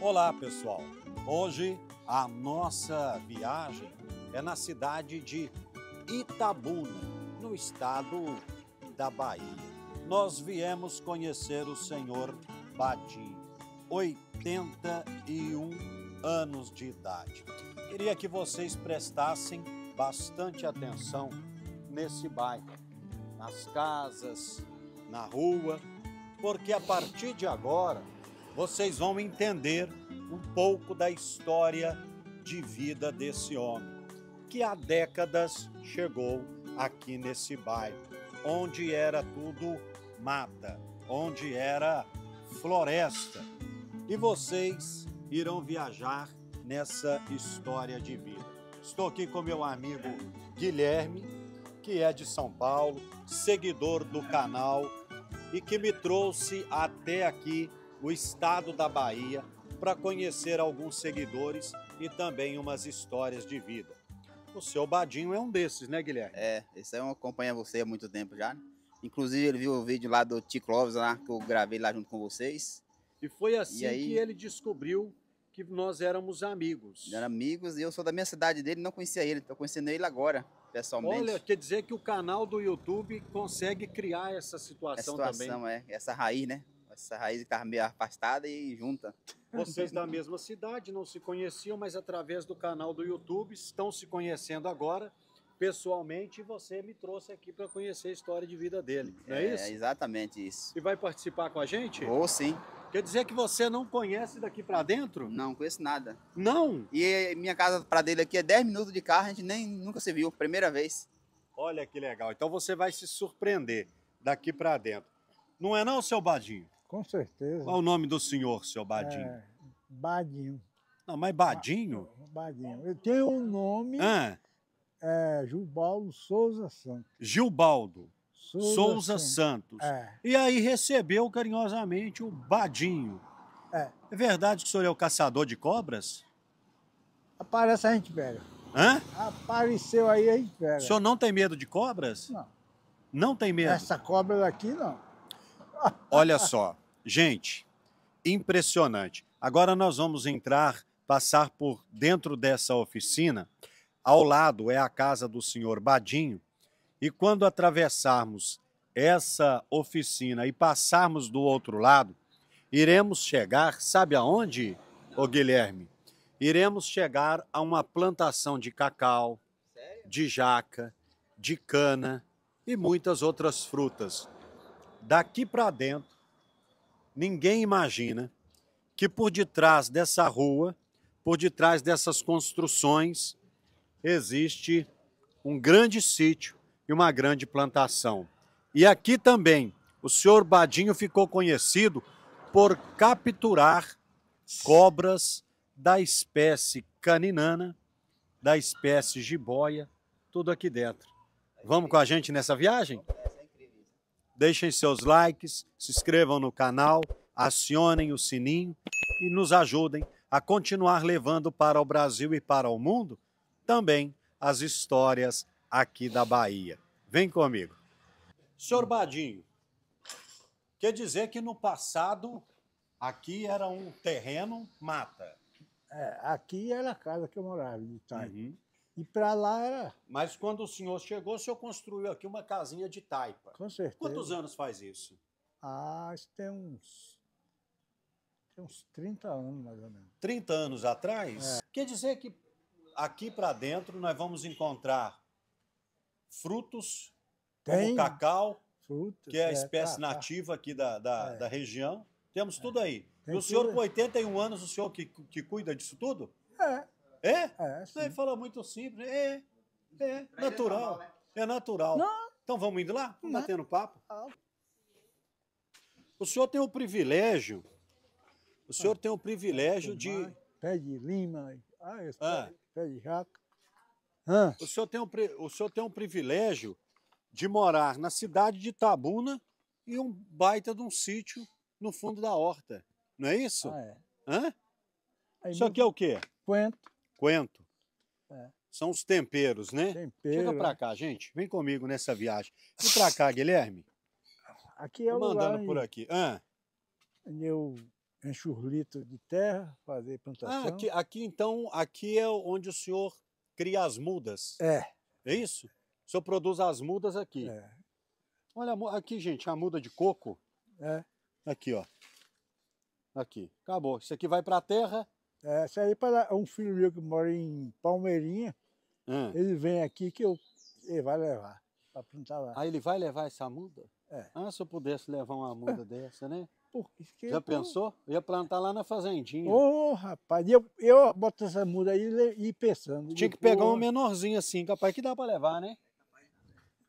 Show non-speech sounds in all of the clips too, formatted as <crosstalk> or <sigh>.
Olá, pessoal. Hoje a nossa viagem é na cidade de Itabuna, no estado da Bahia. Nós viemos conhecer o senhor Badinho, 81 anos de idade. Queria que vocês prestassem bastante atenção nesse bairro, nas casas, na rua, porque a partir de agora vocês vão entender um pouco da história de vida desse homem, que há décadas chegou aqui nesse bairro, onde era tudo mata, onde era floresta. E vocês irão viajar nessa história de vida. Estou aqui com meu amigo Guilherme, que é de São Paulo, seguidor do canal e que me trouxe até aqui o estado da Bahia para conhecer alguns seguidores e também umas histórias de vida. O seu Badinho é um desses, né, Guilherme? É, esse aí eu acompanho você há muito tempo já. né? Inclusive, ele viu o vídeo lá do Tico Clóvis, lá, que eu gravei lá junto com vocês. E foi assim E aí- que ele descobriu que nós éramos amigos. Eram amigos e eu sou da minha cidade dele, não conhecia ele. Tô conhecendo ele agora, pessoalmente. Olha, quer dizer que o canal do YouTube consegue criar essa situação, também. situação é essa raiz, né? Essa raiz que tava meio afastada e junta. Vocês da mesma cidade não se conheciam, mas através do canal do YouTube estão se conhecendo agora pessoalmente e você me trouxe aqui para conhecer a história de vida dele, não é, isso? exatamente isso. E vai participar com a gente? Ou sim, Quer dizer que você não conhece daqui para dentro? não conheço nada. Não. E minha casa pra dele aqui é 10 minutos de carro, a gente nem nunca se viu, primeira vez. Olha que legal. Então você vai se surpreender daqui para dentro. Não é não, seu Badinho? Com certeza. Qual é o nome do senhor, seu Badinho? É, Badinho. Não, mas Badinho? Badinho. Eu tenho um nome, Ah, é Jubaldo Souza Santos. Gilbaldo Souza Santos. Santos. É, E aí recebeu carinhosamente o Badinho. é. É verdade que o senhor é o caçador de cobras? Aparece a gente pega. Hã? Apareceu aí, a gente pega. O senhor não tem medo de cobras? Não. Não tem medo? Essa cobra daqui, não. Olha só, gente, impressionante. Agora nós vamos entrar, passar por dentro dessa oficina. Ao lado é a casa do senhor Badinho. E quando atravessarmos essa oficina e passarmos do outro lado, iremos chegar, sabe aonde, ô Guilherme? Iremos chegar a uma plantação de cacau, de jaca, de cana e muitas outras frutas daqui para dentro, ninguém imagina que por detrás dessa rua, por detrás dessas construções, existe um grande sítio e uma grande plantação. E aqui também, o senhor Badinho ficou conhecido por capturar cobras da espécie caninana, da espécie jiboia, tudo aqui dentro. Vamos com a gente nessa viagem? Deixem seus likes, se inscrevam no canal, acionem o sininho e nos ajudem a continuar levando para o Brasil e para o mundo também as histórias aqui da Bahia. Vem comigo. Senhor Badinho, quer dizer que no passado aqui era um terreno mata. É, aqui era a casa que eu morava, de Itaim. Uhum. E pra lá era, Mas quando o senhor chegou, o senhor construiu aqui uma casinha de taipa. com certeza. Quantos anos faz isso? Ah, isso tem uns. Tem uns 30 anos, mais ou menos. 30 anos atrás, quer dizer que aqui para dentro nós vamos encontrar frutos como Tem cacau, frutas. que é a espécie tá, tá. nativa aqui da, da, É. da região. Temos tudo aí. Tem e o senhor, tudo. com 81 anos, o senhor que, que cuida disso tudo? É, É? é, sim. Ele fala muito simples. É, é, natural. É natural. Não. Então vamos indo lá? Vamos Não. batendo papo? Ah. O senhor tem o privilégio, o senhor tem o privilégio de... Pé de lima. Ah, esse Ah. pé, pé de jaca. Ah, O senhor, tem um, pri- o senhor tem um privilégio de morar na cidade de Itabuna e um baita de um sítio no fundo da horta. Não é isso? ah, é. Hã? Aí Isso aqui é o quê? Coentro, Coentro. É. São os temperos, né? tempero. Chega pra cá, gente. Vem comigo nessa viagem. Vem pra cá, Guilherme. Aqui é Tô o lugar mandando por onde, aqui. Ah, eu litros de terra, fazer plantação. Ah, aqui, aqui então, aqui é onde o senhor cria as mudas. É, É isso? O senhor produz as mudas aqui. é, Olha aqui, gente, a muda de coco. é. Aqui, ó. Aqui. Acabou. Isso aqui vai para a terra. É. Isso aí para um filho meu que mora em Palmeirinha, Ah. ele vem aqui que eu, ele vai levar para plantar lá. Aí ele vai levar essa muda? É. Ah, se eu pudesse levar uma muda <laughs> dessa, né? Já pensou? Eu ia plantar lá na fazendinha. Ô, rapaz, eu, eu boto essa muda aí e e pensando. Tinha que pegar um "Porra, menorzinho assim, capaz que dá para levar, né?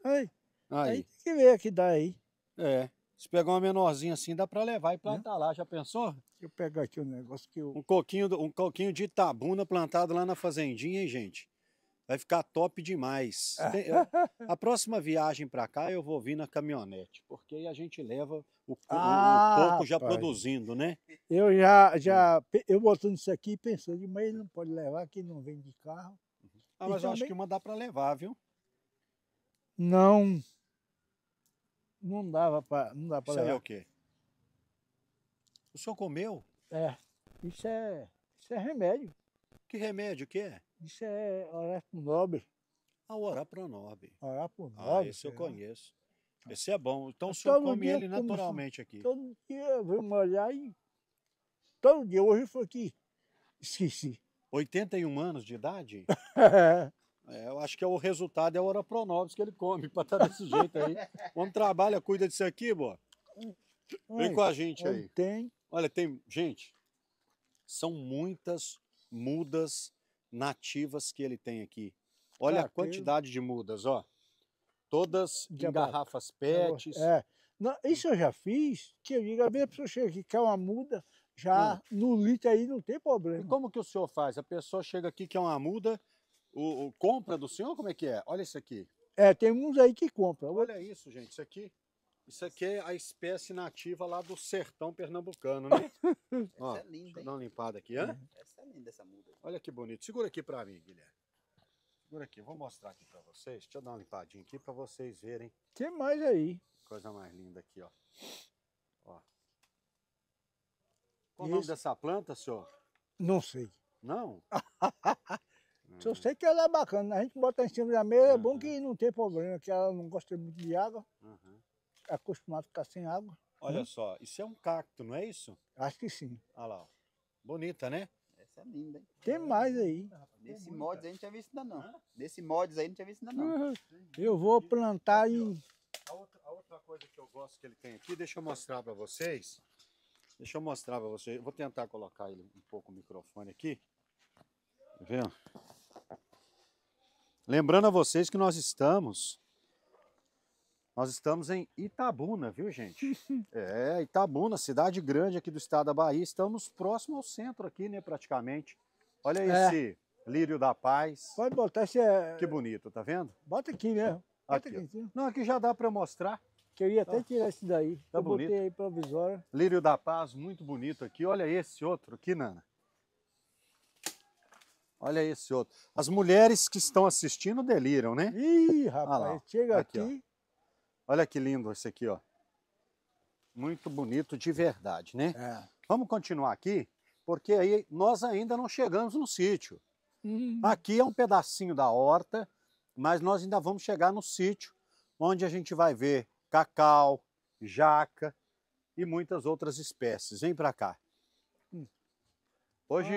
Aí, aí Aí. tem que ver que dá aí. É. Se pegar uma menorzinha assim, dá para levar e plantar lá. Já pensou? Deixa eu pegar aqui o negócio que eu. Um coquinho, um coquinho de itabuna plantado lá na fazendinha, hein, gente? Vai ficar top demais. Tem- a- a próxima viagem para cá eu vou vir na caminhonete, porque aí a gente leva o, co- o- o Ah, coco já rapaz. produzindo, né? Eu já, já, pe- eu botando isso aqui pensando, mas ele não pode levar, que não vem de carro. Ah, mas eu acho também- que uma dá para levar, viu? Não, não dava para, não dá para Isso aí é levar. o quê? O senhor comeu? É, isso é, isso é remédio. Que remédio que é? Isso é orar pro nobre, A Orapronob. orar pro Ah, nobre. esse eu lá. conheço. Esse é bom. Então o senhor come ele naturalmente aqui. Todo dia eu vou molhar e todo dia, hoje foi aqui, esqueci. 81 anos de idade? <laughs> É, eu acho que é o resultado é o Orapronobis que ele come para estar desse jeito aí. O <laughs> homem trabalha, cuida disso aqui, boa. Vem com a gente aí. Tem, Olha, tem. Gente, são muitas mudas nativas que ele tem aqui. Olha a Cara, tem- quantidade de mudas, ó. Todas De em garrafas PETs. É. Não, isso eu já fiz, que eu digo, a mesma pessoa chega aqui, quer uma muda, já Ah. no litro aí não tem E problema. como que o senhor faz? A pessoa chega aqui, quer uma muda, o, o- compra do senhor? Como é que é? Olha isso aqui. É, tem uns aí que compram. Olha isso, gente. Isso aqui, isso aqui é a espécie nativa lá do sertão pernambucano, né? <laughs> Ó, Essa é linda, deixa eu hein? dar uma limpada aqui, hã? Essa é linda, essa muda. Olha que bonito. Segura aqui pra mim, Guilherme. Segura aqui, eu vou mostrar aqui pra vocês. Deixa eu dar uma limpadinha aqui pra vocês verem. Tem mais aí. Coisa mais linda aqui, ó. ó. Qual o nome dessa planta, senhor? Não sei. Não? <laughs> Só sei que ela é bacana. A gente bota em cima da mesa, é bom Uhum. que não tem problema, que ela não gosta muito de água, Uhum. é acostumada a ficar sem água. Olha Hum? só, isso é um cacto, não é isso? Acho que sim. Olha lá, ó. Bonita, né? Essa é linda, hein? Tem mais aí. Nesse mods aí não tinha visto ainda não. Nesse mods aí não tinha visto ainda não. Eu vou plantar em. A outra, a outra coisa que eu gosto que ele tem aqui, deixa eu mostrar para vocês. Deixa eu mostrar para vocês. Eu vou tentar colocar ele um pouco o microfone aqui. Tá vendo? Lembrando a vocês que nós estamos. Nós estamos em Itabuna, viu, gente? <laughs> É, Itabuna, cidade grande aqui do estado da Bahia. Estamos próximo ao centro aqui, né, praticamente. Olha É. esse lírio da paz. Pode botar esse. é, Que bonito, tá vendo? Bota aqui mesmo. Bota Aqui, aqui. Não, aqui já dá para mostrar. Que eu ia até tirar esse daí. Tá eu bonito. botei aí provisório. Lírio da Paz, muito bonito aqui. Olha esse outro aqui, Nana. Olha esse outro. As mulheres que estão assistindo deliram, né? Ih, rapaz, ó. chega Aqui, aqui. Olha que lindo esse aqui, ó. Muito bonito de verdade, né? É. Vamos continuar aqui, porque aí nós ainda não chegamos no sítio. Hum, Aqui é um pedacinho da horta, mas nós ainda vamos chegar no sítio, onde a gente vai ver cacau, jaca e muitas outras espécies. Vem para cá. Hoje,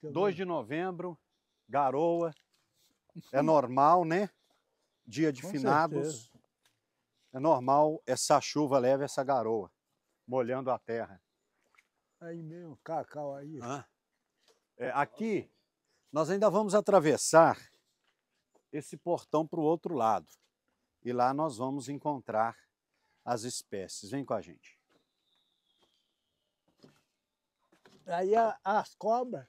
também. 2 de novembro, garoa. É normal, né? Dia de Com finados. certeza. É normal essa chuva leve essa garoa, molhando a terra. Aí mesmo, cacau aí. Ah. É, aqui, nós ainda vamos atravessar esse portão para o outro lado. E lá nós vamos encontrar as espécies. Vem com a gente. Aí a- as cobras,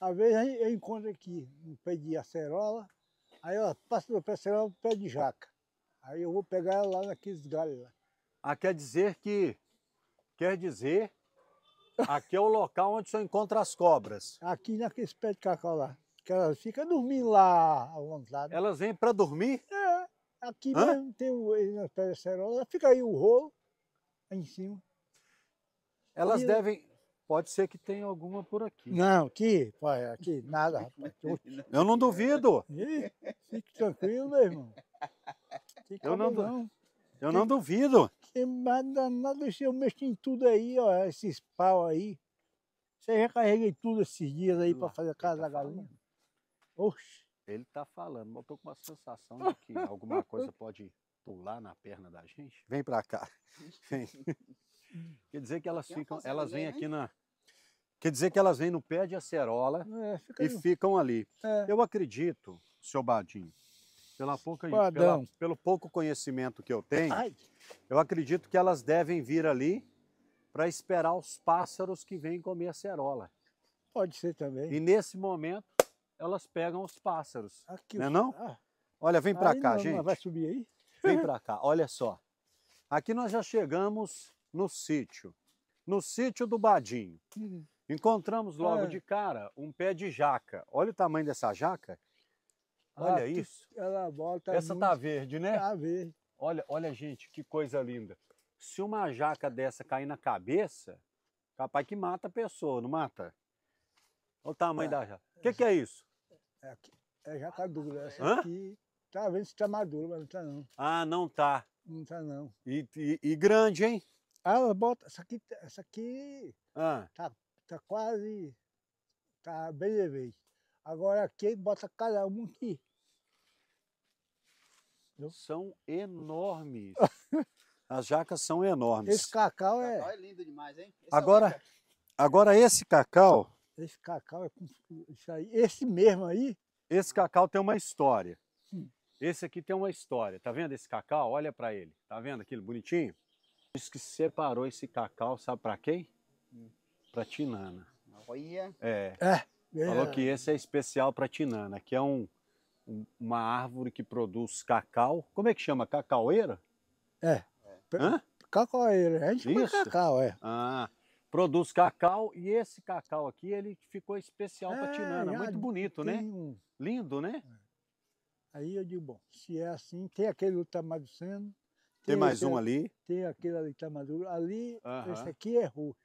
às vezes eu encontro aqui no pé de acerola, aí ela passa do pé de acerola pro pé de jaca. Aí eu vou pegar ela lá naqueles galhos lá. Ah, quer dizer que. Quer dizer. <laughs> Aqui é o local onde você encontra as cobras. Aqui naqueles pés de cacau lá. Que elas ficam dormindo lá à vontade. Elas vêm para dormir? É, aqui Hã? mesmo tem o, pés de acerola, fica aí o rolo, aí em cima. Elas E- devem. Pode ser que tenha alguma por aqui. Não, aqui, pai, aqui, nada, <laughs> rapaz. Eu não duvido. Ih, Fique tranquilo, meu irmão. Fica Eu não bom, du- não. Eu não duvido. Que nada, nada, eu mexo em tudo aí, ó, esses pau aí. Você já carreguei tudo esses dias aí pra Lá, fazer a ele casa tá da galinha. Oxe, Ele tá falando, mas eu tô com uma sensação de que alguma coisa pode pular na perna da gente. Vem pra cá. Vem. Quer dizer que elas ficam, elas vêm aqui na. Quer dizer que elas vêm no pé de acerola é, fica e ficam ali. É, Eu acredito, seu Badinho, pela pouca, pela- pelo pouco conhecimento que eu tenho, Ai, eu acredito que elas devem vir ali para esperar os pássaros que vêm comer acerola. pode ser também. E nesse momento, elas pegam os pássaros. Aqui, Não é não? Ah, Olha, vem para cá, não, gente. Vai subir aí? Vem <laughs> para cá, olha só. Aqui nós já chegamos no sítio. No sítio do Badinho. Hum, Encontramos logo É. de cara um pé de jaca. Olha o tamanho dessa jaca. Olha aqui isso. Ela volta Essa muito, tá verde, né? Tá verde. Olha, olha, gente, que coisa linda. Se uma jaca dessa cair na cabeça, capaz que mata a pessoa, não mata? Olha o tamanho É. da jaca. O que, que é isso? É, é jacadura. Essa Hã? aqui, tá vendo se tá madura, mas não tá não. Ah, não tá. Não tá não. E, e- e grande, hein? Ah, ela bota, essa aqui, essa aqui Ah, tá quase, tá bem levei. Agora aqui, bota cada um aqui. são enormes. <laughs> As jacas são enormes. Esse cacau Cacau é, é lindo demais, hein? Esse é Agora, Ica. agora esse cacau, esse cacau é com isso aí. Esse mesmo aí, esse cacau tem uma história. Hum. Esse aqui tem uma história. Tá vendo esse cacau? Olha para ele. Tá vendo aquilo bonitinho? Diz que separou esse cacau, sabe para quem? Hum. Para Tinana. Olha, É. é, Falou que esse é especial para Tinana, que é um, um- uma árvore que produz cacau. Como é que chama? Cacaueira? é, Hã? cacaueira. A gente Isso. cacau, é. Ah, produz cacau e esse cacau aqui ele ficou especial para É, Tinana. já Muito bonito, né? Tem um- Lindo, né? Aí eu digo, bom, se é assim, tem aquele outro que Tem mais um ali. Tem aquele ali que tá maduro. Ali, Aham. esse aqui é roxo.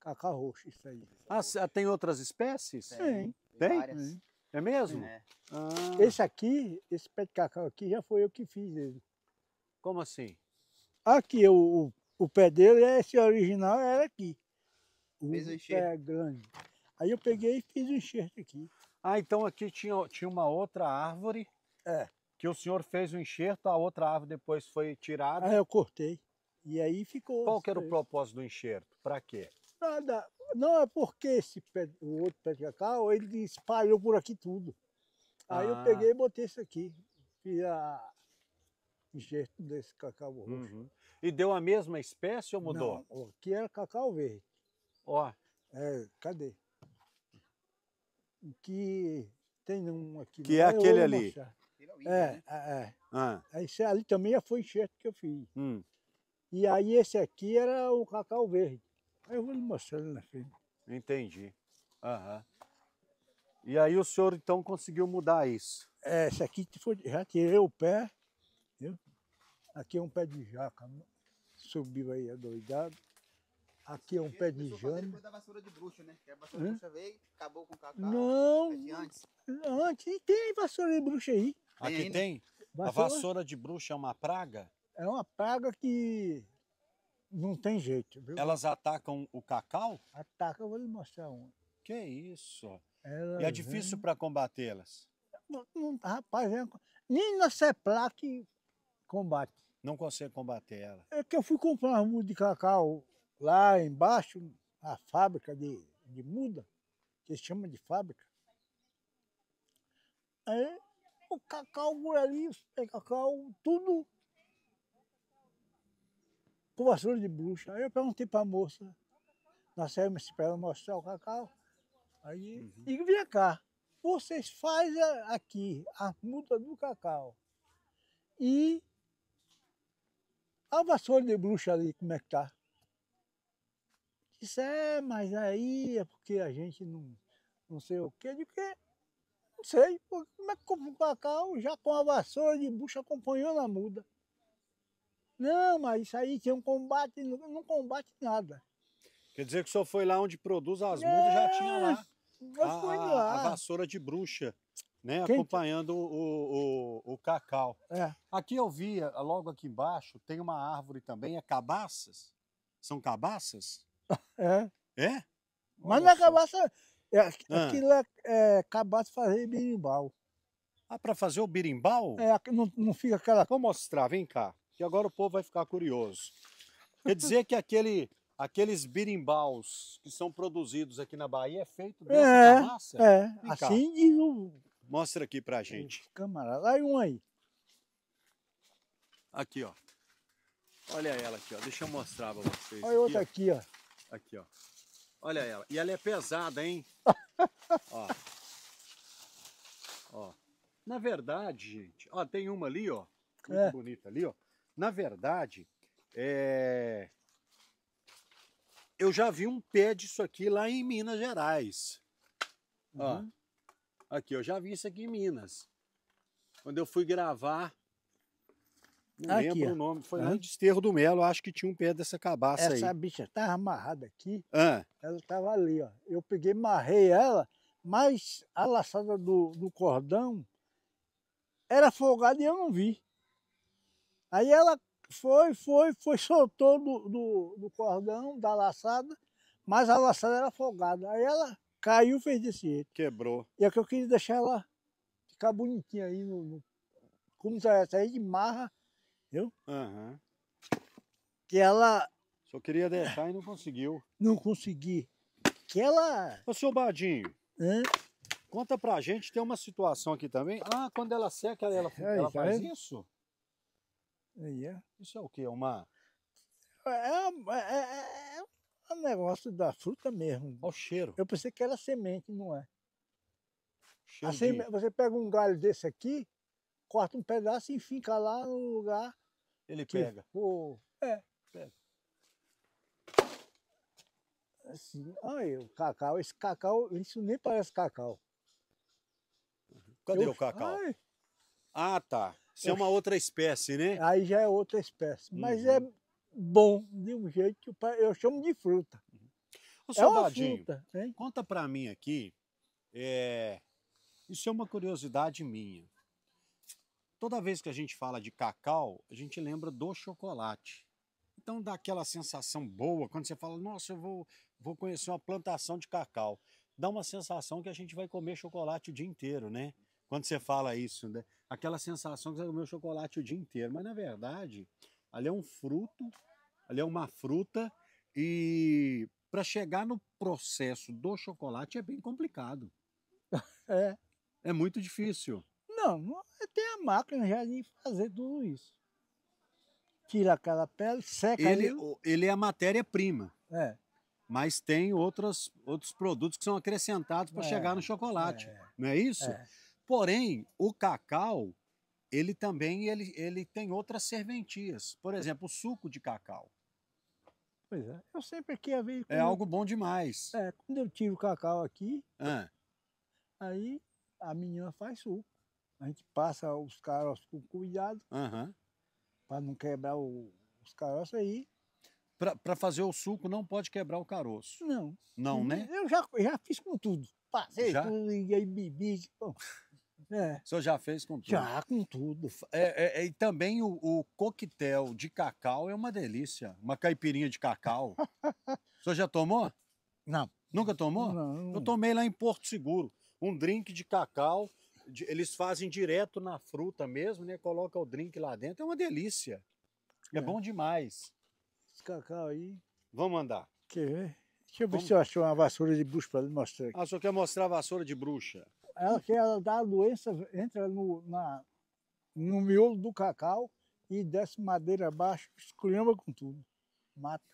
Cacau roxo, isso aí. Ah, c- tem outras espécies? Tem. Tem? várias. Tem. É mesmo? É. Ah, Esse aqui, esse pé de cacau aqui, já foi eu que fiz ele. como assim? Aqui, o, o, o pé dele, esse original era aqui. O Fez o pé enxerto. grande. Aí eu peguei e fiz o enxerto aqui. Ah, então aqui tinha, tinha uma outra árvore É. que o senhor fez o enxerto, a outra árvore depois foi tirada. Aí eu cortei. E aí ficou. Qual que era o propósito do enxerto? Para quê? Nada. Não é porque esse pé, o outro pé de cacau, ele espalhou por aqui tudo. Aí Ah. eu peguei e botei isso aqui. Fiz a enxerto desse cacau roxo. Uhum. E deu a mesma espécie ou mudou? Não, aqui era cacau verde. Ó, É, cadê? Que tem um aqui. Que é aquele ali. mostrar. É É, né? é, é. ah, Esse ali também já foi enxerto que eu fiz. hum. E aí esse aqui era o cacau verde. Aí eu vou lhe mostrar ali na frente. Entendi. Aham. E aí o senhor então conseguiu mudar isso. É, esse aqui foi, já tirei o pé, viu? Aqui é um pé de jaca, subiu aí adoidado. Aqui é um pé de depois da vassoura de bruxa, né? Que a vassoura de bruxa veio, acabou com o cacau. Não, de antes. antes e tem vassoura de bruxa aí. Aqui ainda? tem? A Vassoura vassoura de bruxa é uma praga? é uma praga que não tem jeito, viu? Elas atacam o cacau? Ataca, eu vou lhe mostrar uma. Que isso? Ela E é difícil para combatê-las. vem- não- não- rapaz, é, nem na CEPLAC combate. Não consegue combater ela. É que eu fui comprar uma muda de cacau lá embaixo, a fábrica de, de muda, que se chama de fábrica. Aí o cacau por ali, os pé de cacau, tudo com vassoura de bruxa. Aí eu perguntei para a moça, nós saímos para ela mostrar o cacau. Aí, Uhum. e vem cá, vocês fazem aqui a muda do cacau. E a vassoura de bruxa ali, como é que tá? Disse, é, mas aí é porque a gente não, não sei o quê. Eu digo, "É, sei, pô, como é que um cacau já com a vassoura de bruxa acompanhando a muda? Não, mas isso aí tem um combate, não, não combate nada. Quer dizer que o senhor foi lá onde produz as mudas, já tinha lá Eu a, lá. a vassoura de bruxa, né? Acompanhando o, o, o, cacau. É. Aqui eu vi, logo aqui embaixo, tem uma árvore também, é cabaças? São cabaças? <laughs> É. É? Mas Olha não é cabaça. É, Ah. Aquilo é, é cabaça fazer berimbau. Ah, para fazer o birimbau? É, aqui não, não fica aquela. Vou mostrar, vem cá, que agora o povo vai ficar curioso. Quer <laughs> dizer que aquele, aqueles birimbaus que são produzidos aqui na Bahia é feito dessa É, cabaça? É, Vem cá. assim diz o Mostra aqui pra gente. camarada. Aí um aí. Aqui, ó. Olha ela aqui, ó. Deixa eu mostrar pra vocês. Olha outra aqui, aqui, ó. ó. Aqui, ó. Olha ela. E ela é pesada, hein? ó. Ó. Na verdade, gente, ó, tem uma ali, ó. Muito É. bonita ali, ó. Na verdade, é... eu já vi um pé disso aqui lá em Minas Gerais. Ó. Uhum. Aqui, eu já vi isso aqui em Minas. Quando eu fui gravar, não Aqui, lembro ó. o nome, foi lá de Esterro do Melo, acho que tinha um pé dessa cabaça Essa aí. bicha estava amarrada aqui, Ah, ela estava ali, ó. Eu peguei, marrei ela, mas a laçada do, do cordão era folgada e eu não vi. Aí ela foi, foi, foi, soltou do, do, do cordão, da laçada, mas a laçada era folgada. Aí ela caiu e fez desse jeito. quebrou. E é que eu queria deixar ela ficar bonitinha aí no. no como essa aí de marra, Aham. que ela Só queria deixar e não conseguiu. não consegui. Que ela. Ô, seu Badinho, Hã? conta pra gente, tem uma situação aqui também. Ah, quando ela seca, ela, Aí, ela tá faz vendo? isso? Aí é. Isso é o quê? Uma... É, é, é, é um negócio da fruta mesmo. Olha o cheiro. Eu pensei que era semente, não é. cheiro de- seme- Você pega um galho desse aqui, corta um pedaço e finca lá no lugar Ele pega. for. É. Pega. Assim, olha, o cacau, esse cacau, isso nem parece cacau. Cadê Eu- o cacau? Ai, Ah, tá. Isso é uma outra espécie, né? Aí já é outra espécie. Mas Uhum. é bom, de um jeito que eu chamo de fruta. Ô, É seu uma fruta, hein? conta pra mim aqui. é, Isso é uma curiosidade minha. Toda vez que a gente fala de cacau, a gente lembra do chocolate. Então dá aquela sensação boa quando você fala, nossa, eu vou, vou conhecer uma plantação de cacau. Dá uma sensação que a gente vai comer chocolate o dia inteiro, né? Quando você fala isso, né? Aquela sensação que você vai comer chocolate o dia inteiro. Mas na verdade, ali é um fruto, ali é uma fruta e para chegar no processo do chocolate é bem complicado. <laughs> É. É muito difícil. Não, tem a máquina já de fazer tudo isso. Tira aquela pele, seca Ele, o- ele é a matéria-prima, É. mas tem outros, outros produtos que são acrescentados para É, chegar no chocolate. é, Não é isso? é. Porém, o cacau, ele também ele, ele tem outras serventias. Por exemplo, o suco de cacau. Pois é. Eu sempre queria ver. É eu- algo bom demais. É, quando eu tiro o cacau aqui, Ah, aí a menina faz suco. A gente passa os caroços com cuidado aham. para não quebrar o- os caroços aí. Para fazer o suco não pode quebrar o caroço. Não. Não, né? Eu já, já fiz com tudo. Passei Já? tudo e aí bebi. bom, É, O senhor já fez com tudo? já com tudo. É, é, é, e também o, o coquetel de cacau é uma delícia. Uma caipirinha de cacau. o senhor já tomou? Não. Nunca tomou? Não, Eu tomei lá em Porto Seguro. Um drink de cacau. Eles fazem direto na fruta mesmo, né? Coloca o drink lá dentro. É uma delícia. É, É. bom demais. Esse cacau aí. Vamos andar. Quer ver? Deixa eu ver Vamos. se eu achei uma vassoura de bucho para mostrar aqui. Ah, senhor quer mostrar a vassoura de bruxa? Ela que ela dá a doença, entra no, na, no miolo do cacau e desce madeira abaixo, esculhamba com tudo. Mata.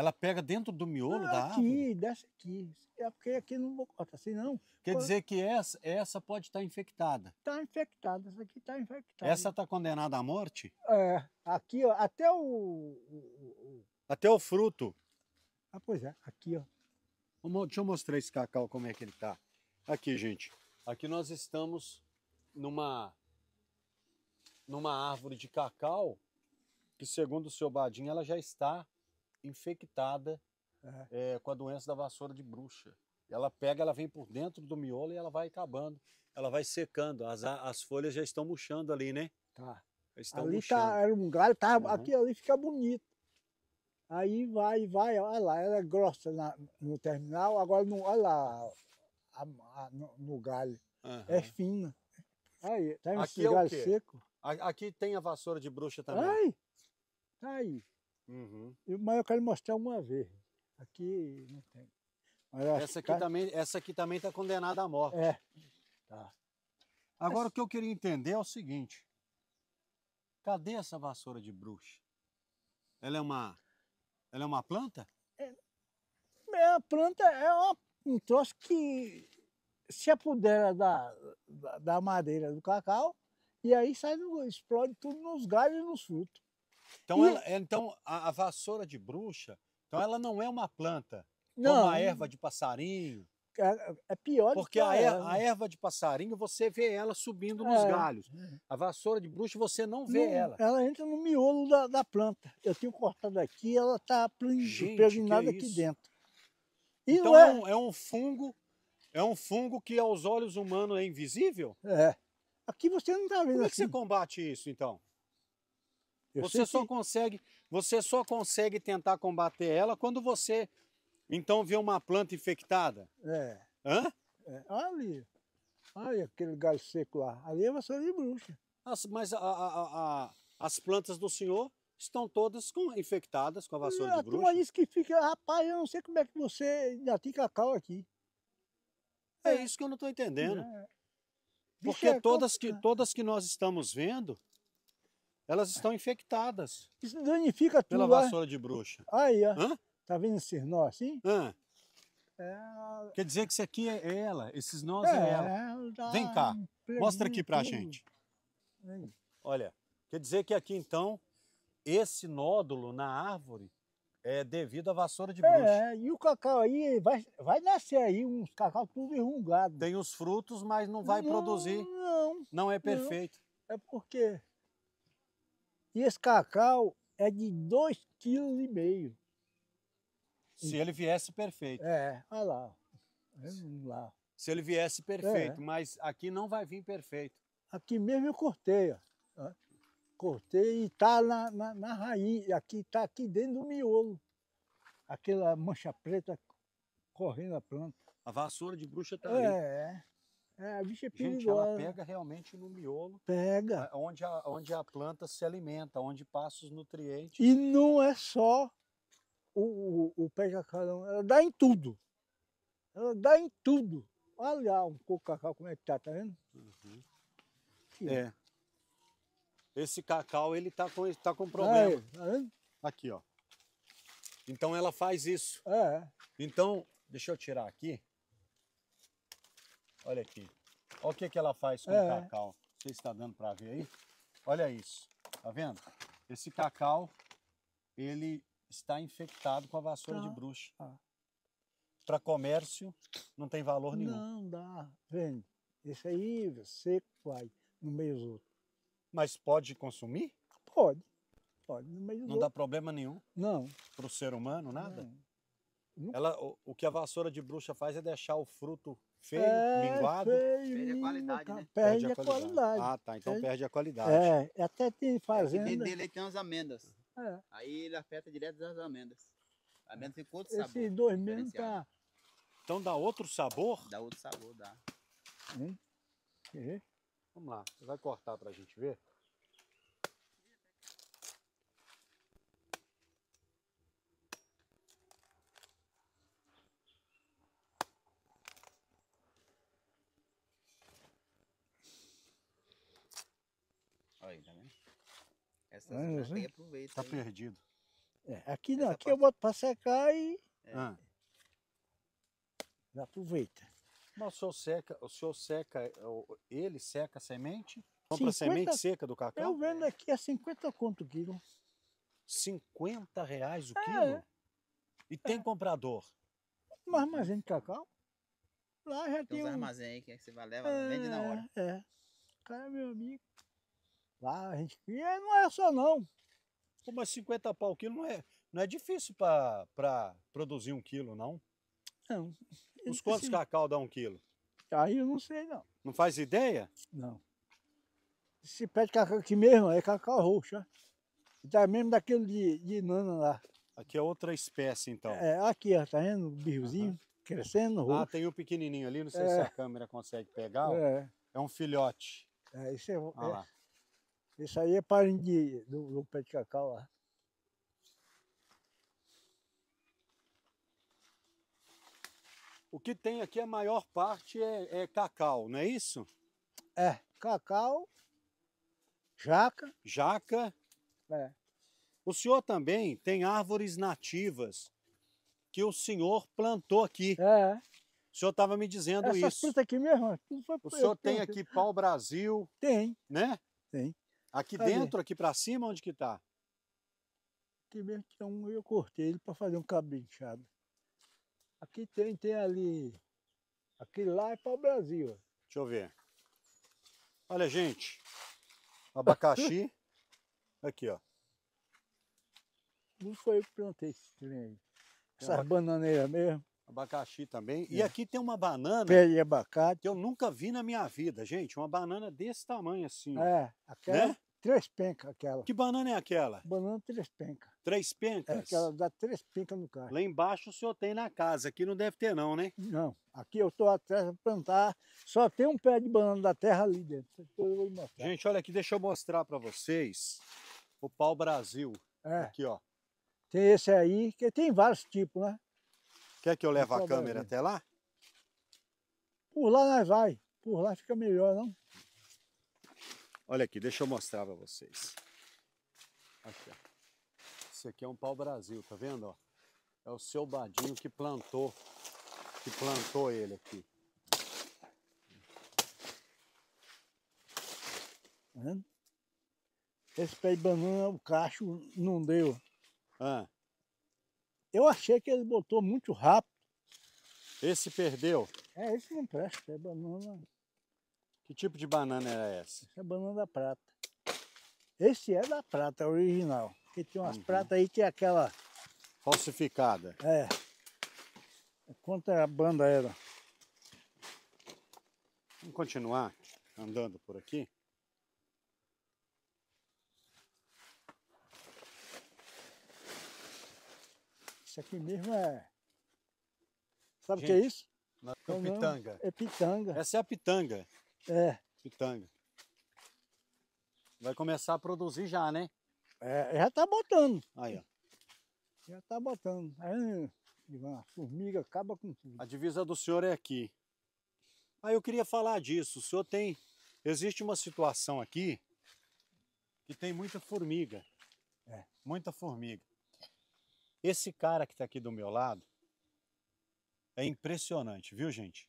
Ela pega dentro do miolo da aqui, árvore? desce aqui. É porque aqui não vou cortar assim, não. Quer dizer que essa, essa pode estar infectada. Está infectada, essa aqui está infectada. Essa está condenada à morte? É, aqui, ó, até o, o- o- Até o fruto. Ah, pois é, aqui, ó. Deixa eu mostrar esse cacau como é que ele tá. Aqui, gente. Aqui nós estamos numa numa árvore de cacau que, segundo o seu Badinho, ela já está infectada É. é, com a doença da vassoura de bruxa. Ela pega, ela vem por dentro do miolo e ela vai acabando. Ela vai secando. As, as folhas já estão murchando ali, né? Tá. Estão ali murchando. tá, era um galho, tá, Uhum. aqui ali fica bonito. Aí vai, vai, olha lá, ela é grossa na- no terminal, agora no, olha lá, a- a- no, no galho, é Aham. fina. Aí, tá Aqui esse é o galho seco. A- Aqui tem a vassoura de bruxa também. Ai, tá aí. Uhum. Mas eu quero mostrar uma vez. Aqui não tem. Essa aqui tá- também, essa aqui também está condenada à morte. É. Tá. Agora o que eu queria entender é o seguinte: cadê essa vassoura de bruxa? Ela é uma, ela é uma planta? É, a planta é uma- um troço que se apodera da, da, da madeira do cacau e aí sai explode tudo nos galhos e nos frutos. Então, E- ela, é- então a, a vassoura de bruxa, então ela não é uma planta, como Não, a erva de passarinho, é, é pior do porque que a, er- erva. a erva de passarinho você vê ela subindo nos É. galhos. A vassoura de bruxa você não vê Não, ela. Ela entra no miolo da, da planta. Eu tenho cortado aqui, ela está impregnada que aqui dentro. E Então é é, um, é um fungo, é um fungo que aos olhos humanos é invisível? é. Aqui você não está vendo Como é que você combate isso então? Eu Você só que- consegue, você só consegue tentar combater ela quando você então vê uma planta infectada. É, Hã? é. Olha ali. Olha aquele galho seco lá. Ali é vassoura de bruxa. As- mas a- a- a- as plantas do senhor estão todas com- infectadas com a vassoura de bruxa. diz que fica, rapaz, eu não sei como é que você ainda tem cacau aqui. É isso que eu não estou entendendo. É. Porque é todas que, todas que nós estamos vendo, elas estão infectadas Isso danifica pela tudo. ó. vassoura de bruxa. Aí, ó. Hã? Tá vendo esses nós assim? Hã? É, Quer dizer que isso aqui é ela, esses nós é, ela. é, Vem cá, Mostra aqui pra tudo. gente. Aí. Olha, quer dizer que aqui então, esse nódulo na árvore é devido à vassoura de bruxa. É, e o cacau aí vai, vai nascer aí uns cacau tudo enrugado. Tem os frutos, mas não vai produzir. Não, Não é perfeito. é porque e esse cacau é de 2,5 kg. Se ele viesse perfeito. É, olha lá. Vamos lá. Se ele viesse É. perfeito, mas aqui não vai vir perfeito. Aqui mesmo eu cortei, ó. Cortei e tá na, na, na raiz. Aqui tá aqui dentro do miolo. Aquela mancha preta correndo a planta. A vassoura de bruxa tá ali. É, é, a bicha é Gente, ela perigosa. pega realmente no miolo, Pega. a- onde a, onde a planta se alimenta, onde passa os nutrientes. E não é só o, o, o pé não. Ela dá em tudo. Ela dá em tudo. Olha lá um coco cacau como é que tá, tá vendo? Ó. É. Esse cacau, ele tá com, tá com problema. Aí, tá vendo? Aqui, ó. Então ela faz isso. É. Então, deixa eu tirar aqui. Olha aqui. Olha o que, que ela faz com É. o cacau. Não sei se está dando para ver aí. Olha isso. Tá vendo? Esse cacau, ele está infectado com a vassoura de Tá. bruxa. Tá. Para comércio, não tem valor nenhum. Não dá. Vende. Esse aí, seco, vai no meio dos outros. Mas pode consumir? Pode. Pode, no meio dos Não dá outros. problema nenhum Não. para o ser humano, nada? não. Nunca- Ela, o, o que a vassoura de bruxa faz é deixar o fruto feio, É, minguado. feio, Perde a qualidade, ca- né? Perde, a qualidade. Ah, tá. Então Perde- perde a qualidade. É, até tem É que fazenda. dentro dele aí tem umas amêndoas. É, Aí ele afeta direto as amêndoas. A amêndoa com outro sabor. esses dois mesmo tá. Então dá outro sabor? Dá outro sabor, dá. Ver? Vamos lá, você vai cortar pra gente ver? Olha aí, tá vendo? Eu você sei. aproveita. Tá aí. perdido. É, aqui não, Essa aqui eu boto pra secar e É. Ah, já aproveita. mas o senhor seca, o senhor seca, ele seca a semente? Compra 50 semente seca do cacau? Eu vendo aqui a 50 conto o quilo. 50 reais o É. quilo? E tem comprador? Um armazém de cacau. Lá já Tem tem uns um... armazéns aí que você vai levar, vende na hora. É, é. Cara, é meu amigo. Lá a gente cria, não é só não. Mas 50 pau o quilo não é, Não é difícil para produzir um quilo, não? Não. Os quantos Assim, cacau dá um quilo? Aí eu não sei, não. Não faz ideia? Não. Esse pé de cacau aqui mesmo é cacau roxo, ó. Tá mesmo daquele de, de nana lá. Aqui é outra espécie, então. É, aqui, ó, tá vendo? O birrozinho crescendo, Ah, roxo. tem o pequenininho ali, não sei É. se a câmera consegue pegar. ó. é, É um filhote. é, esse, é, Olha é, lá. Esse aí é parente de- do, do pé de cacau lá. O que tem aqui, a maior parte é, é cacau, não é isso? É, cacau, jaca, Jaca. é. O senhor também tem árvores nativas que o senhor plantou aqui. É, O senhor estava me dizendo essas isso. frutas aqui mesmo, ó, tudo foi O senhor tem aqui pau-brasil, Tem, né? Tem. Aqui Cadê? dentro, aqui para cima, onde que tá? aqui mesmo tinha um, eu cortei ele para fazer um cabinchado. Aqui tem, tem ali, aquele lá é para o Brasil, ó. Deixa eu ver. Olha, gente. Abacaxi. <laughs> Aqui, ó. Não foi eu que plantei esse trem aí. Essas bananeiras mesmo, Abacaxi também. E É. aqui tem uma banana pé de abacate. que eu nunca vi na minha vida, gente. Uma banana desse tamanho assim. É, aquela Né? três pencas, aquela. Que banana é aquela? Banana três pencas. Três É pencas? aquela dá três pencas no carro. Lá embaixo o senhor tem na casa. Aqui não deve ter, não, né? Não, aqui eu estou atrás de plantar, só tem um pé de banana da terra ali dentro. Gente, olha aqui, deixa eu mostrar para vocês o pau Brasil. É, Aqui, ó. tem esse aí, que tem vários tipos, né? Quer que eu leve a câmera até lá? Por lá nós vai, por lá fica melhor, não? Olha aqui, deixa eu mostrar para vocês. Aqui, ó. Esse aqui é um pau Brasil, tá vendo? Ó? É o seu Badinho que plantou, que plantou ele aqui. Tá vendo? Esse pé de banana, o cacho não deu. Ah, Eu achei que ele botou muito rápido. esse perdeu. É, esse não presta, é banana, Que tipo de banana era essa? é banana da prata. Esse é da prata, original. Porque tem umas Uhum. pratas aí que é aquela, Falsificada. é, contra a banda era. Vamos continuar andando por aqui? Isso aqui mesmo é. Sabe o que é isso? Não, não, pitanga. É pitanga. Essa é a pitanga. É, Pitanga. Vai começar a produzir já, né? é, já tá botando. Aí, ó. Já tá botando. Aí, a formiga acaba com tudo. A divisa do senhor é aqui. Aí eu queria falar disso. O senhor tem. Existe uma situação aqui que tem muita formiga. É. Muita formiga. Esse cara que está aqui do meu lado é impressionante, viu, gente?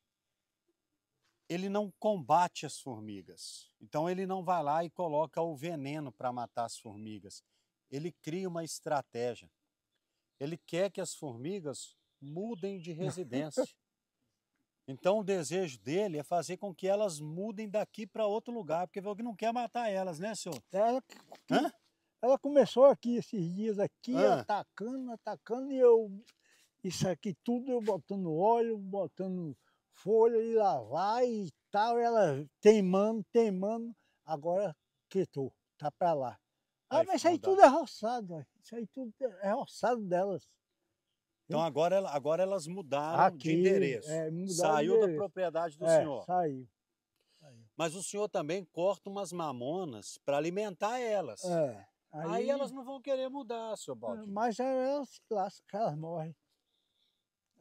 Ele não combate as formigas. Então ele não vai lá e coloca o veneno para matar as formigas. Ele cria uma estratégia. Ele quer que as formigas mudem de residência. <laughs> Então o desejo dele é fazer com que elas mudem daqui para outro lugar, porque ele não quer matar elas, né, senhor? Ela, que- Hã? Ela começou aqui esses dias aqui, Ah. atacando, atacando, e eu. Isso aqui tudo eu botando óleo, botando folha e lavar e tal, ela teimando, teimando, agora quietou, tá pra lá. Ah, mas isso aí tudo é roçado, isso aí tudo é roçado delas. Então agora, agora elas mudaram de endereço. é, mudaram Saiu da endereço. propriedade do É, senhor. Saiu. saiu. Mas o senhor também corta umas mamonas para alimentar elas. É, Aí... elas não vão querer mudar, seu Baldi. Mas elas se lascam, que elas morrem.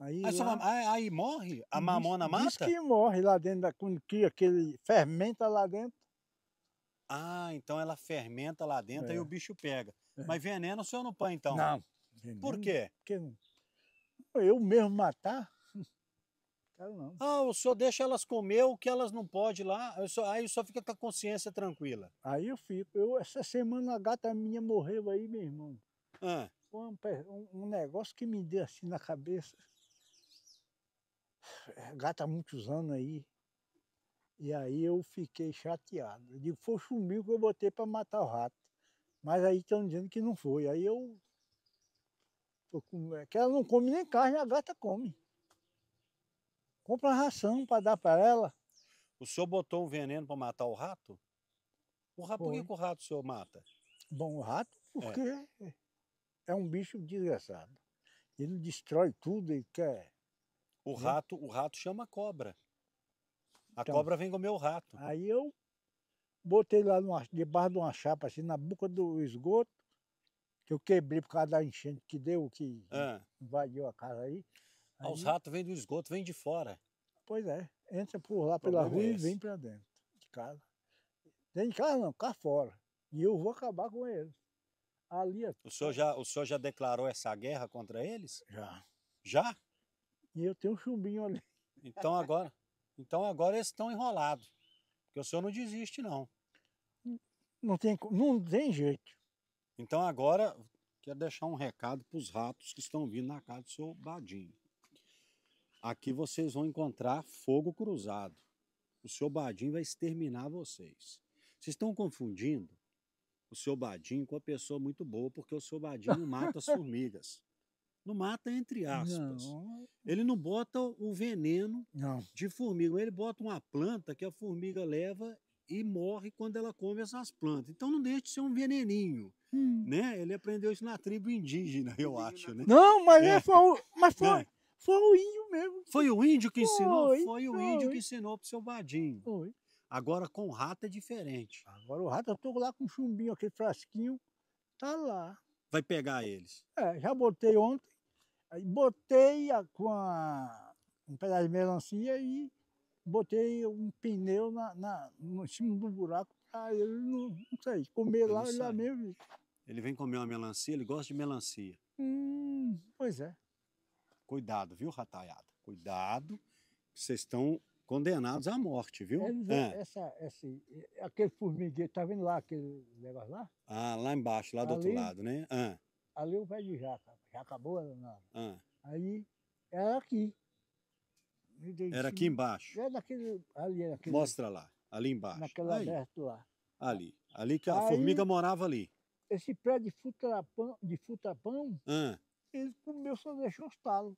Aí, Aí, vai- aí- aí morre? A diz- mamona Diz mata? que morre lá dentro, da, quando cria aquele fermenta lá dentro. Ah, então ela fermenta lá dentro É. e o bicho pega. É. Mas veneno o senhor não põe, então? Não. Por veneno, quê? Porque. Eu mesmo matar? Quero não. Ah, o senhor deixa elas comer o que elas não podem lá, eu só- aí o senhor fica com a consciência tranquila. Aí eu fico. Eu, essa semana a gata minha morreu aí, meu irmão. Ah, Foi um, um- negócio que me deu assim na cabeça. A gata há muitos anos aí. E aí eu fiquei chateado. Eu digo, foi o que eu botei para matar o rato. Mas aí estão dizendo que não foi. Aí eu pra comer. Que ela não come nem carne, a gata come. Compra ração para dar para ela. O senhor botou um veneno para matar o rato? O rato, por que, o rato o senhor mata? Bom, o rato, porque é um bicho desgraçado. Ele destrói tudo e quer. O Hum. rato, o rato chama cobra. A Então. cobra vem comer o rato. Aí eu botei lá numa, debaixo de uma chapa, assim, na boca do esgoto, que eu quebrei por causa da enchente que deu, que Ah, invadiu a casa aí. Ah, os Aí, ratos vêm do esgoto, vêm de fora. Pois é, entra por lá pela problema é rua e vem para dentro de casa. Dentro de casa não, cá fora. E eu vou acabar com eles. Ali é O senhor já, o senhor já declarou essa guerra contra eles? já. Já? E eu tenho um chumbinho ali. Então agora, então agora eles estão enrolados. Porque o senhor não desiste, não. Não tem, não tem jeito. Então agora, quero deixar um recado para os ratos que estão vindo na casa do seu Badinho. Aqui vocês vão encontrar fogo cruzado. O seu Badinho vai exterminar vocês. Vocês estão confundindo o seu Badinho com uma pessoa muito boa, porque o seu Badinho não mata as <laughs> formigas. Não mata entre aspas. Não, Ele não bota o veneno não. de formiga, ele bota uma planta que a formiga leva e morre quando ela come essas plantas. Então não deixa de ser um veneninho, Hum. né? Ele aprendeu isso na tribo indígena, eu acho, né? Não, mas, É. é. foi, o- mas foi, É. foi o índio mesmo. Foi o índio que ensinou? Foi, o índio foi. que ensinou pro seu Badinho. Foi. Agora com o rato é diferente. Agora o rato, eu tô lá com um chumbinho, aquele frasquinho, tá lá. Vai pegar eles. É, já botei ontem, aí botei a- com a, um pedaço de melancia e botei um pneu na, na, no, em cima do buraco para ele não, não sair. Comer Ele lá, ele lá sai. mesmo. Ele vem comer uma melancia, ele gosta de melancia. Hum, pois é. Cuidado, viu, rataiada? Cuidado, vocês estão condenados à morte, viu? Eles, É. essa, esse, aquele formigueiro, tá vendo lá aquele negócio lá? Ah, lá embaixo, lá do outro Ali. lado, né? Ah, Ali é o pé de jaca. Jaca boa, danada. ah. Aí era aqui. Era aqui embaixo. É naquele. Ali, naquele, Mostra lá, ali embaixo. naquela Aí, aberto lá. ali. Ali que a Aí- formiga morava ali. Esse pé de futapão, de futapão, Ah, ele comeu, só deixou os talos.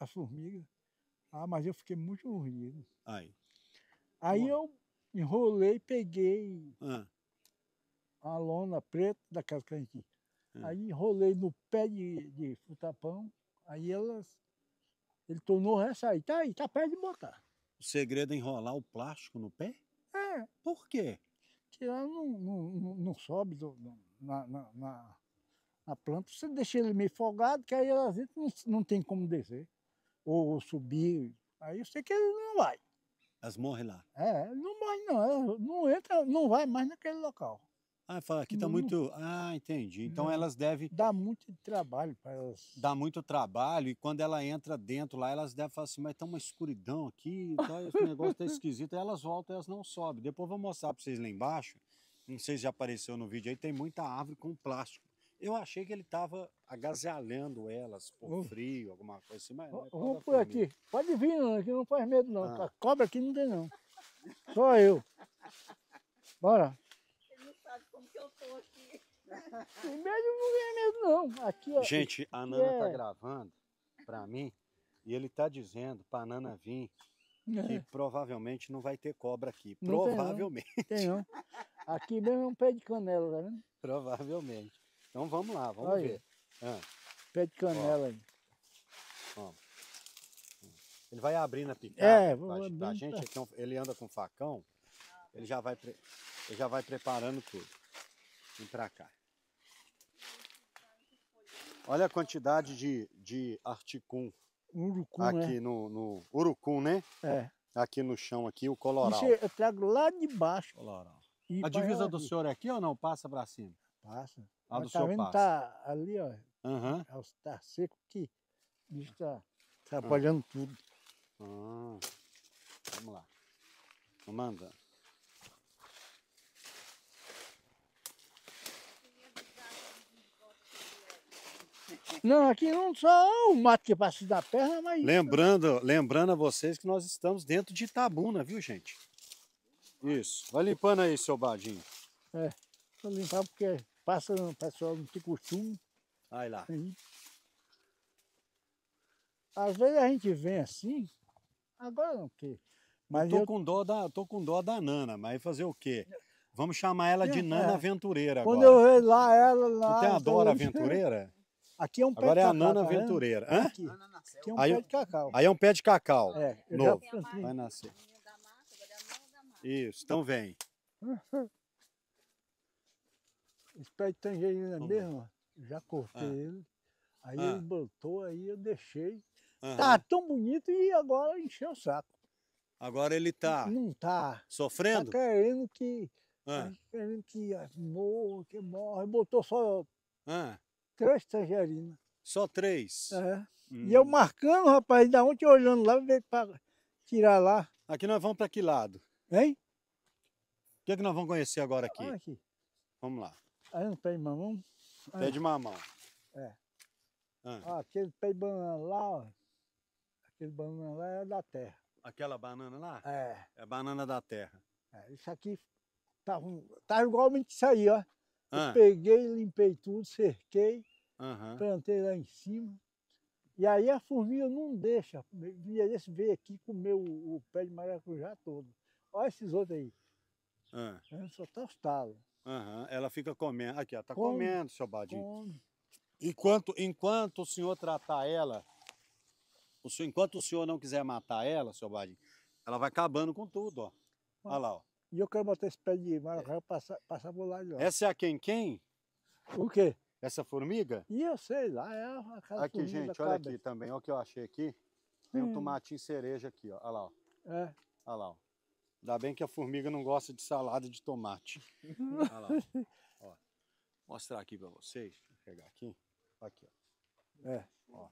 A formiga. Ah, mas eu fiquei muito morrido. aí. Aí Bom. eu enrolei, peguei Ah, a lona preta daquela que a gente. Hum. Aí enrolei no pé de, de futapão. Aí elas. Ele tornou essa aí. Tá aí, tá perto de botar. o segredo é enrolar o plástico no pé? É, Por quê? que ela não, não, não, sobe do- na, na, na, na planta. Você deixa ele meio folgado, que aí elas não, não tem como descer. Ou, subir. Aí eu sei que ele não vai. Elas morrem lá. É, não vai não. ela Não entra, não vai mais naquele local. Ah, fala, aqui tá Não. muito. Ah, entendi. Então Não. elas devem Dá muito trabalho para elas. dar muito trabalho e quando ela entra dentro lá, elas devem falar assim, mas tá uma escuridão aqui, tá, esse negócio tá esquisito. Aí elas voltam e elas não sobem. Depois eu vou mostrar para vocês lá embaixo. Não sei se já apareceu no vídeo aí, tem muita árvore com plástico. Eu achei que ele tava agasalhando elas por frio, alguma coisa assim, mas não, é por Vamos formiga. aqui. Pode vir, não, aqui não faz medo não. Ah. A cobra aqui não tem não. Só eu. Bora. Ele não sabe como que eu tô aqui. Tem medo não tem medo não. Aqui, ó. Gente, a Nana tá É. gravando pra mim e ele tá dizendo pra Nana vir que É, provavelmente não vai ter cobra aqui. Não tem, não. Provavelmente, tem não. Aqui mesmo é um pé de canela, tá vendo? provavelmente. Então vamos lá, vamos Olha. ver. Ah, Pé de canela aí. ele vai abrindo a picada É, abrindo gente, pra- então ele anda com facão, ele já vai, pre- ele já vai preparando tudo. Vem pra cá. Olha a quantidade de, de articum Urucu, aqui né? no, no urucum, né? É. Aqui no chão aqui, o coloral. Isso eu trago lá de baixo. Coloral. A divisa do senhor é aqui ou não? Passa pra cima. Passa. A Mas do tá vendo? Tá ali, ó. Aham. é os- Tá seco que o bicho tá atrapalhando tudo. Ah, vamos lá. Vamos andando. Não, aqui não só o mato que passa da perna, mas. Lembrando, lembrando a vocês que nós estamos dentro de Itabuna, viu, gente? Isso. Vai limpando aí, seu Badinho. Vou limpar porque passa, o pessoal não tem costume. Vai lá. Aí, Às vezes a gente vem assim, agora não, porque. Mas tô eu, com dó da, tô com dó da Nana, mas fazer o quê? Vamos chamar ela de É, Nana é. Aventureira quando agora. eu vejo lá ela lá. Tu tem <laughs> a na Dora Aventureira? Aqui é um pé Agora é de a cacau, Nana tá? Aventureira. Hã? Aqui, aqui é um Aí pé eu- de cacau. Aí é um pé de cacau. É, eu novo. já plantei. Vai nascer. Agora é a. Isso, então vem. <laughs> Esse pé de tangerina Vamos mesmo, já cortei Ah. ele. Aí Ah. ele botou, aí eu deixei. Aham. Tá tão bonito e agora encheu o saco. Agora ele tá Não tá. Tá sofrendo? querendo que. Ah, Tá querendo que ah, morra, que morra. Botou só ah, três tangerinas. só três. É. Hum. E eu marcando, rapaz, da ontem olhando lá, ver pra tirar lá. Aqui nós vamos para que lado? Hein? O que, é que nós vamos conhecer agora aqui? Olha aqui. Vamos lá. Aí no pé de mamão. Pé de mamão. É. Ah, Ó, aquele pé de banana lá, ó. Aquele banana lá é da terra. aquela banana lá? É. É banana da terra. é isso aqui tava, um- tava igualmente isso aí, ó. Eu Ah, peguei, limpei tudo, cerquei, aham. plantei lá em cima. E aí a formiga não deixa. Via desse veio aqui comer o, o pé de maracujá todo. Olha esses outros aí. Ah, Só tá os talos. Aham. Ela fica comendo. Aqui, ó, tá Come. comendo, seu Badinho. Come. Enquanto, enquanto o senhor tratar ela, o senhor, enquanto o senhor não quiser matar ela, seu Badinho, ela vai acabando com tudo, ó. Olha lá, ó. E eu quero botar esse pé de maracujá passar, passar por lá de lá. Essa é a quem quem? O quê? Essa formiga? E eu sei lá, é aquela Aqui, gente, olha aqui também. Olha o que eu achei aqui. Tem um Hum. tomatinho cereja aqui, ó. Olha lá, ó. É. Olha lá, ó. Ainda bem que a formiga não gosta de salada de tomate. <laughs> Olha lá, ó. Mostrar aqui pra vocês. Eu pegar aqui. Aqui, ó. É. Ó.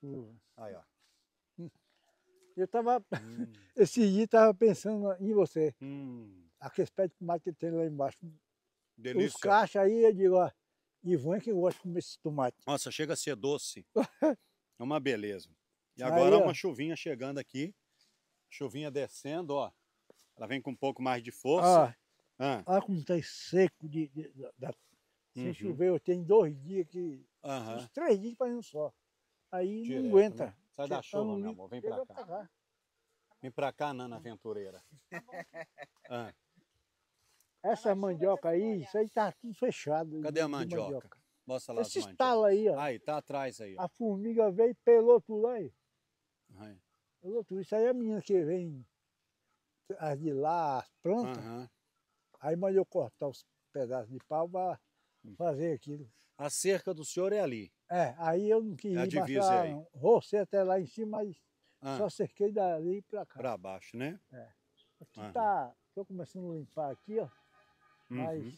Chuva. Aí, ó. Eu tava, Hum, <laughs> esse dia tava pensando em você. hum, Aqueles pés de tomate que tem lá embaixo. Os delícia. caixas aí, eu digo, ó, Ivan é que gosta de comer esse tomate. Nossa, chega a ser doce. <laughs> É uma beleza. E Aí, agora ó. uma chuvinha chegando aqui. Chuvinha descendo, ó. Ela vem com um pouco mais de força. Ó, Ah, olha como tá seco de, de- da- sem Uhum. chover. Tem dois dias que. Uns três dias fazendo só. Aí Direto, não aguenta. né? Sai da Tá chuva, meu amor. Vem pra cá. cá. Vem pra cá, Nana Aventureira. Ah, Essa mandioca aí, isso aí tá tudo fechado. Cadê a de mandioca? mostra lá Esse mandioca. estalo aí, ó. Aí, tá atrás aí, ó. A formiga veio e pelou tudo aí. Tudo. Isso aí é a menina que vem as de lá, as plantas. Aham. Aí mandou eu cortar os pedaços de pau para fazer aquilo. A cerca do senhor é ali. É, aí eu não quis É a ir passar, aí. não. Rocei até lá em cima, mas Ah, só cerquei dali pra cá. pra baixo, né? Aqui Aham. tá, tô começando a limpar aqui, ó, mas... Uhum.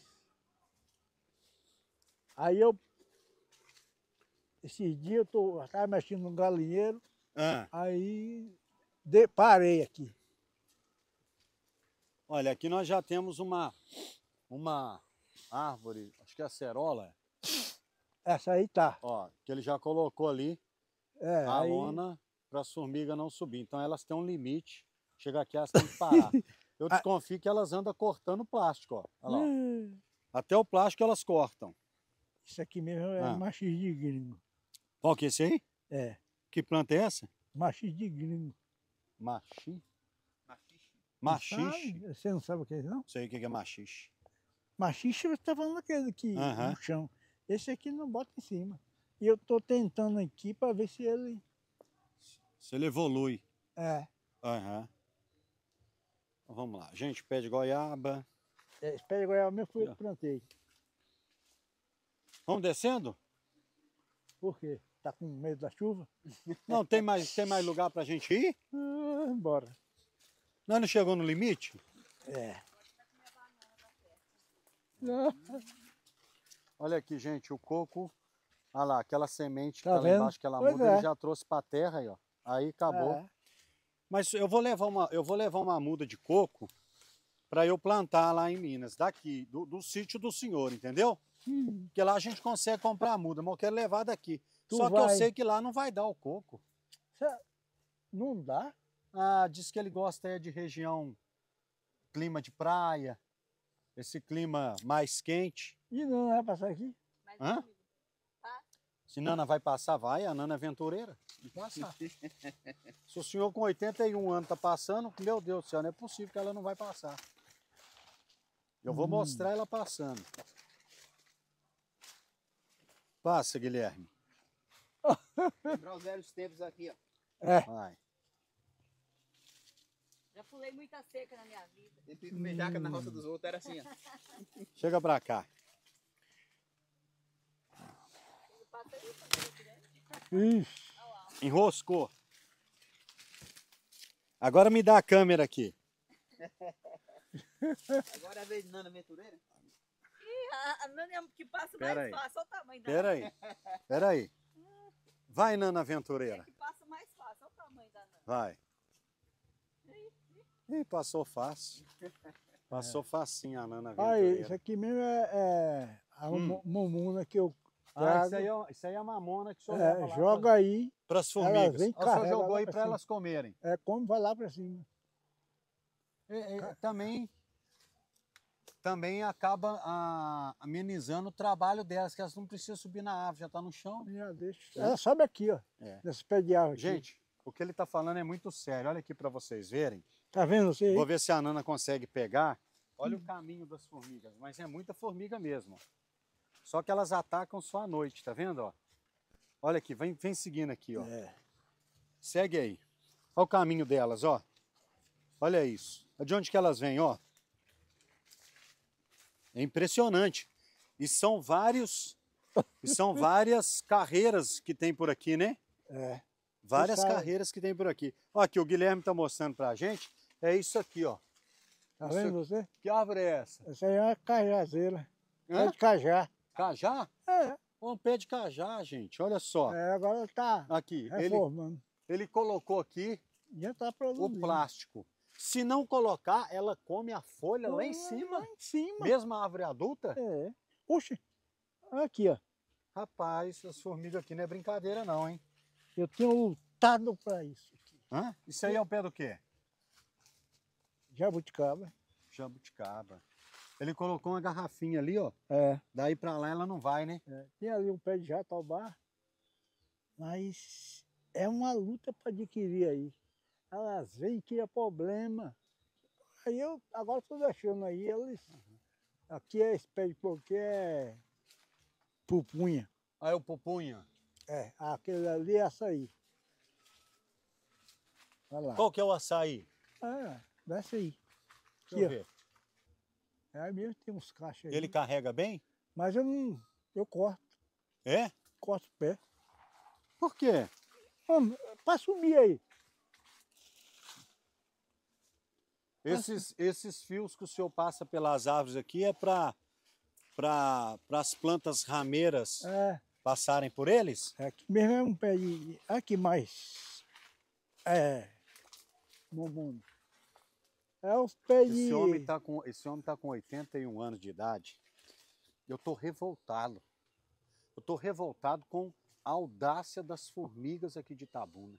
Aí eu, esses dias eu tô, tava mexendo no galinheiro, Ah, aí de- parei aqui. olha, aqui nós já temos uma, uma árvore, acho que é a cerola, Essa aí tá. ó, que ele já colocou ali É, a aí, lona para as formigas não subir. Então elas têm um limite. Chega aqui, elas têm que parar. <laughs> Eu Ah. desconfio que elas andam cortando plástico, ó. Olha lá, ó. Hum, Até o plástico elas cortam. Isso aqui mesmo é Ah. machis de gringo. Qual que é esse aí? É, Que planta é essa? machis de gringo. Machi? Machixe. Sabe? Você não sabe o que é isso, não? Sei o que é machixe. Machixe você tá falando aquele aqui no chão. Esse aqui não bota em cima. E eu tô tentando aqui para ver se ele. Se ele evolui. É. Aham. Então, vamos lá. Gente, pé de goiaba. é esse pé de goiaba mesmo foi eu que plantei. Vamos descendo? Por quê? Tá com medo da chuva? <laughs> Não, tem mais, tem mais lugar pra gente ir? Ah, bora. Nós não chegou no limite? É. <laughs> Olha aqui, gente, o coco. Olha lá, aquela semente que Tá tá, lá embaixo, aquela Pois muda, é. ele já trouxe pra terra aí, ó. Aí acabou. É. Mas eu vou levar uma, eu vou levar uma muda de coco para eu plantar lá em Minas, daqui, do, do sítio do senhor, entendeu? Hum, Porque lá a gente consegue comprar a muda, mas eu quero levar daqui. Tu Só que eu vai- sei que lá não vai dar o coco. Não dá? Ah, diz que ele gosta é de região, clima de praia, esse clima mais quente. E não vai passar aqui? Mas Hã? Se Nana vai passar, vai, a Nana é aventureira. Vai passar. <laughs> Se o senhor com 81 anos tá passando, meu Deus do céu, não é possível que ela não vai passar. Eu vou mostrar ela passando. Passa, Guilherme. Lembrar os velhos tempos aqui, ó. Vai. Já pulei muita seca na minha vida. Sempre comer jaca na roça dos outros, era assim, ó. <laughs> Chega pra cá. Né? Ixi, Enroscou. Agora me dá a câmera aqui. Agora é a vez de Nana Aventureira. Ih, a, a Nani é a que passa Pera mais aí. fácil. Olha o tamanho da Pera aí. Pera aí. Vai, Nana É Aventureira. que passa mais fácil. Olha o tamanho da Nani. Vai. Ih, passou fácil. Passou facinho a Nana aí, isso Aventureira. aqui mesmo é, é a Hum. mo- mamona que eu Ah, trago. isso aí, é, isso aí é a mamona que o senhor É, joga aí, para as formigas. vêm O senhor jogou aí pra para elas comerem. é como vai lá pra cima. É, é, também, também acaba ah, amenizando o trabalho delas, que elas não precisam subir na árvore, já está no chão. Já deixa. Ela sobe aqui, ó. É. Nesse pé de árvore. aqui. Gente, o que ele está falando é muito sério. Olha aqui para vocês verem. Tá vendo você aí? Vou ver se a Nana consegue pegar. Olha o caminho das formigas, mas é muita formiga mesmo. Só que elas atacam só à noite, tá vendo? Ó? Olha aqui, vem, vem seguindo aqui, ó. É. Segue aí. Olha o caminho delas, ó. Olha isso. De onde que elas vêm, ó? É impressionante. E são vários, e são <laughs> várias carreiras que tem por aqui, né? É. Várias carreiras que tem por aqui. Ó, aqui o Guilherme tá mostrando pra gente. É isso aqui, ó. Tá Isso vendo você? Que árvore é essa? Essa aí é uma cajazeira. Hã? de cajá. Cajá? É, Um pé de cajá, gente. Olha só. é, agora tá Aqui, ele, reformando. ele colocou aqui Já tá o plástico. Se não colocar, ela come a folha lá em Lá cima. Lá em cima. Mesmo a árvore adulta? É. Puxa. Aqui, ó. Rapaz, as formigas aqui não é brincadeira não, hein? Eu tenho lutado pra isso. aqui. Hã? Isso aí é o pé do quê? Jabuticaba. Jabuticaba. Ele colocou uma garrafinha ali, ó. É. Daí pra lá ela não vai, né? é. Tem ali um pé de jatobá. Mas é uma luta para adquirir aí. Elas vêm e criam problema. Aí eu agora estou deixando aí eles. Aqui é esse pé de porque é pupunha. Aí o pupunha. É, aquele ali é açaí. Olha lá. Qual que é o açaí? É, desce aí. Deixa eu Aqui, ó. ver. É mesmo tem uns cachos aí. Ele carrega bem? Mas eu não. Eu corto, É? corto o pé. Por quê? Para subir aí. Esses, esses fios que o senhor passa pelas árvores aqui é para para as plantas rameiras É, passarem por eles? aqui mesmo é um pé de. Aqui mais. É. Mumu. É os pés de. Esse homem está com, esse homem tá com 81 anos de idade. Eu estou revoltado. Eu estou revoltado com a audácia das formigas aqui de Itabuna.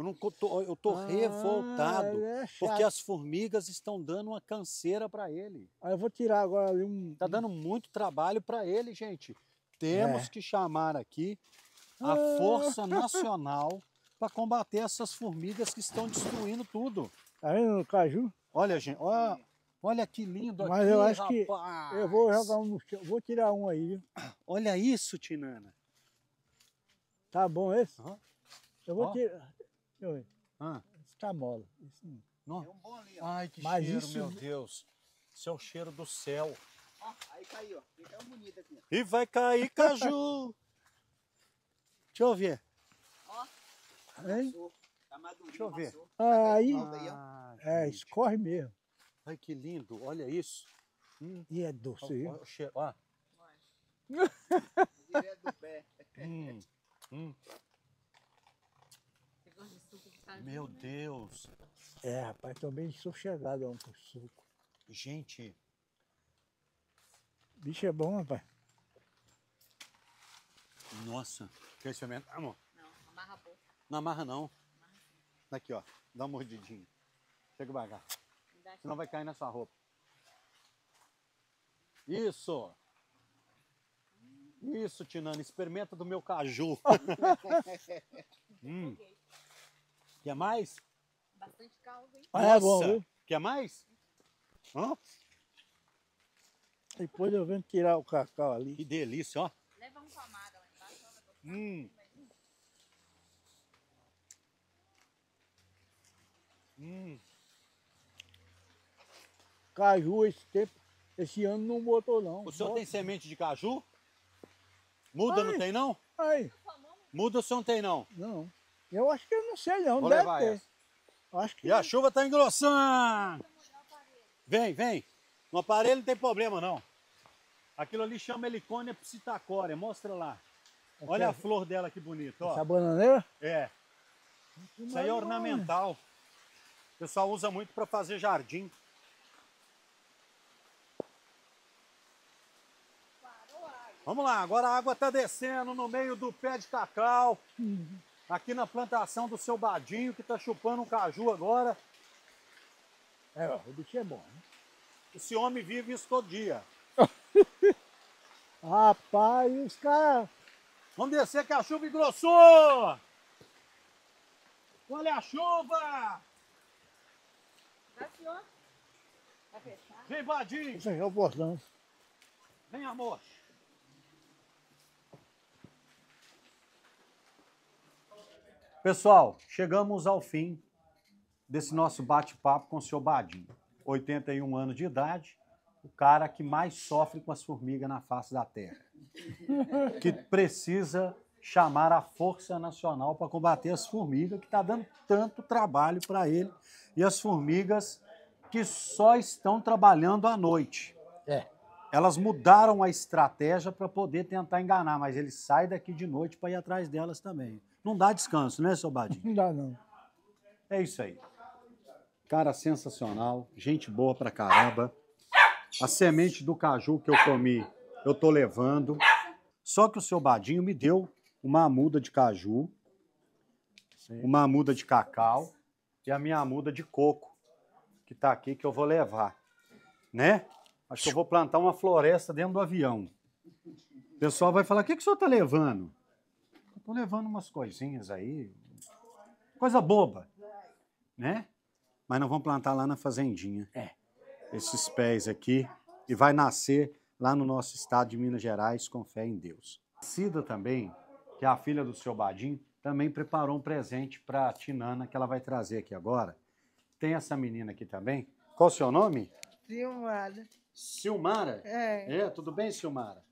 Eu não tô, eu tô Ah, revoltado é porque as formigas estão dando uma canseira para ele. Aí eu vou tirar agora ali um. Tá dando muito trabalho para ele, gente. Temos É. que chamar aqui a Ah. Força Nacional para combater essas formigas que estão destruindo tudo. Tá vendo o caju? Olha, gente, olha, olha que lindo Mas aqui, eu acho que rapaz. Eu vou jogar um no chão. Vou tirar um aí, viu? Olha isso, Tinana. Tá bom esse? Aham. Eu vou Ó. tirar. Deixa eu ver. Ah, Esse tá mole. Esse não. não. Tem um bom ali, ó. Ai, que Mas cheiro, isso- meu Deus. Isso é o cheiro do céu. Ó, aí caiu, ó. Até um bonito aqui, ó. E vai cair caju. <laughs> Deixa eu ver. Hein? Amassou. Tá madurinho, Deixa eu ver. amassou. Aí, Volta aí, ó. Ah, é, gente. escorre mesmo. Ai, que lindo. Olha isso. Hum, E é doce, olha, o cheiro. Ó. Direto do pé. <laughs> Hum, hum. Caju, Meu? Deus. É, rapaz, tô bem sossegado ó, com suco. Gente, Bicho é bom, rapaz. nossa. Quer experimentar, amor? Não, amarra a boca. Não amarra não. Aqui, ó. Dá uma mordidinha. Chega devagar. Senão vai cair na sua roupa. Isso. Isso, Tinana, experimenta do meu caju. <laughs> hum. Quer mais? Bastante caldo, hein? Ah, é bom, viu? Quer mais? Ó, Depois eu venho tirar o cacau ali. que delícia, ó. Leva um tomada lá embaixo. Hum. Hum. Caju esse tempo, esse ano não botou não. O senhor Bota- tem semente de caju? Muda, não Ai. tem não? Aí, Muda o senhor não tem não. não. Eu acho que eu não sei não, Vou deve ter. essa. Acho que E a chuva tá engrossando. Vem, vem. No aparelho não tem problema não. Aquilo ali chama helicônia psitacória. Mostra lá. Olha a flor dela que bonita, ó. essa bananeira. É. Isso aí é ornamental. O pessoal usa muito para fazer jardim. Vamos lá, agora a água está descendo no meio do pé de cacau. Aqui na plantação do seu Badinho, que está chupando um caju agora. É, ó, o bicho é bom. Né? Esse homem vive isso todo dia. <laughs> Rapaz, os caras. Vamos descer que a chuva engrossou! Olha a chuva! Vai, senhor? Vai fechar? Vem, Badinho! Isso é o. Vem, amor! Pessoal, chegamos ao fim desse nosso bate-papo com o seu Badinho. 81 anos de idade, o cara que mais sofre com as formigas na face da terra. <laughs> Que precisa chamar a Força Nacional para combater as formigas, que está dando tanto trabalho para ele, e as formigas que só estão trabalhando à noite. É. Elas mudaram a estratégia para poder tentar enganar, mas ele sai daqui de noite para ir atrás delas também. Não dá descanso, né, seu Badinho? <laughs> Não dá não. É isso aí. Cara sensacional, gente boa pra caramba. A semente do caju que eu comi, eu tô levando. Só que o seu Badinho me deu uma muda de caju, uma muda de cacau e a minha muda de coco, que tá aqui que eu vou levar, né? Acho que eu vou plantar uma floresta dentro do avião. O pessoal vai falar: "O que que o senhor tá levando?" Tô levando umas coisinhas aí, coisa boba, né? Mas nós vamos plantar lá na fazendinha. É. Esses pés aqui e vai nascer lá no nosso estado de Minas Gerais com fé em Deus. Cida também, que é a filha do seu Badim, também preparou um presente para Tinana que ela vai trazer aqui agora. Tem essa menina aqui também. Qual o seu nome? Filmada. Silmara. É. É, tudo bem, Silmara?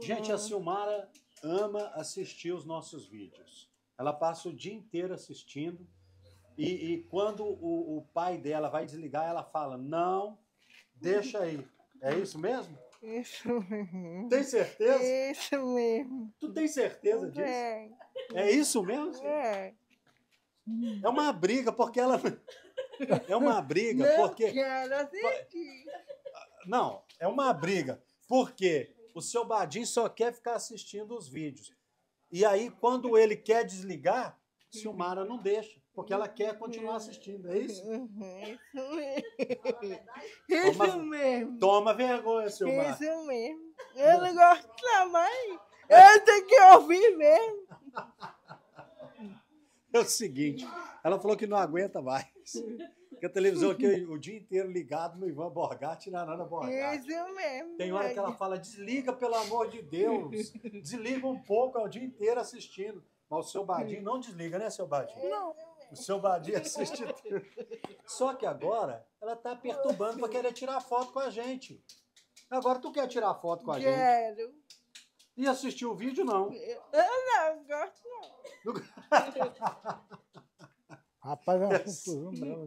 Gente, a Silmara ama assistir os nossos vídeos. Ela passa o dia inteiro assistindo e, e quando o, o pai dela vai desligar, ela fala: Não, deixa aí. É isso mesmo? Isso mesmo. Tem certeza? Isso mesmo. Tu tem certeza disso? É. É isso mesmo? É. É uma briga, porque ela. <laughs> É uma briga, Não porque. quero assistir. Não, é uma briga. Porque o seu Badinho só quer ficar assistindo os vídeos. E aí, quando ele quer desligar, Silmara não deixa, porque ela quer continuar assistindo. É isso? Uhum, Isso mesmo. Isso Toma- mesmo. Toma vergonha, Silmara. Isso mesmo. Eu não gosto também. Eu tenho que ouvir mesmo. <laughs> É o seguinte, ela falou que não aguenta mais. Que a televisão aqui o dia inteiro ligado no Ivan Borgatti e na Nana Borgatti. Isso mesmo. Tem hora que ela fala, desliga, pelo amor de Deus. Desliga um pouco, é o dia inteiro assistindo. Mas o seu Badinho não desliga, né, seu Badinho? Não. O seu Badinho assiste tudo. Só que agora ela tá perturbando para querer tirar foto com a gente. Agora tu quer tirar foto com a gente. Quero. E assistir o vídeo, não. Eu não gosto não. <laughs> Rapaz, é uma <laughs> confusão brava.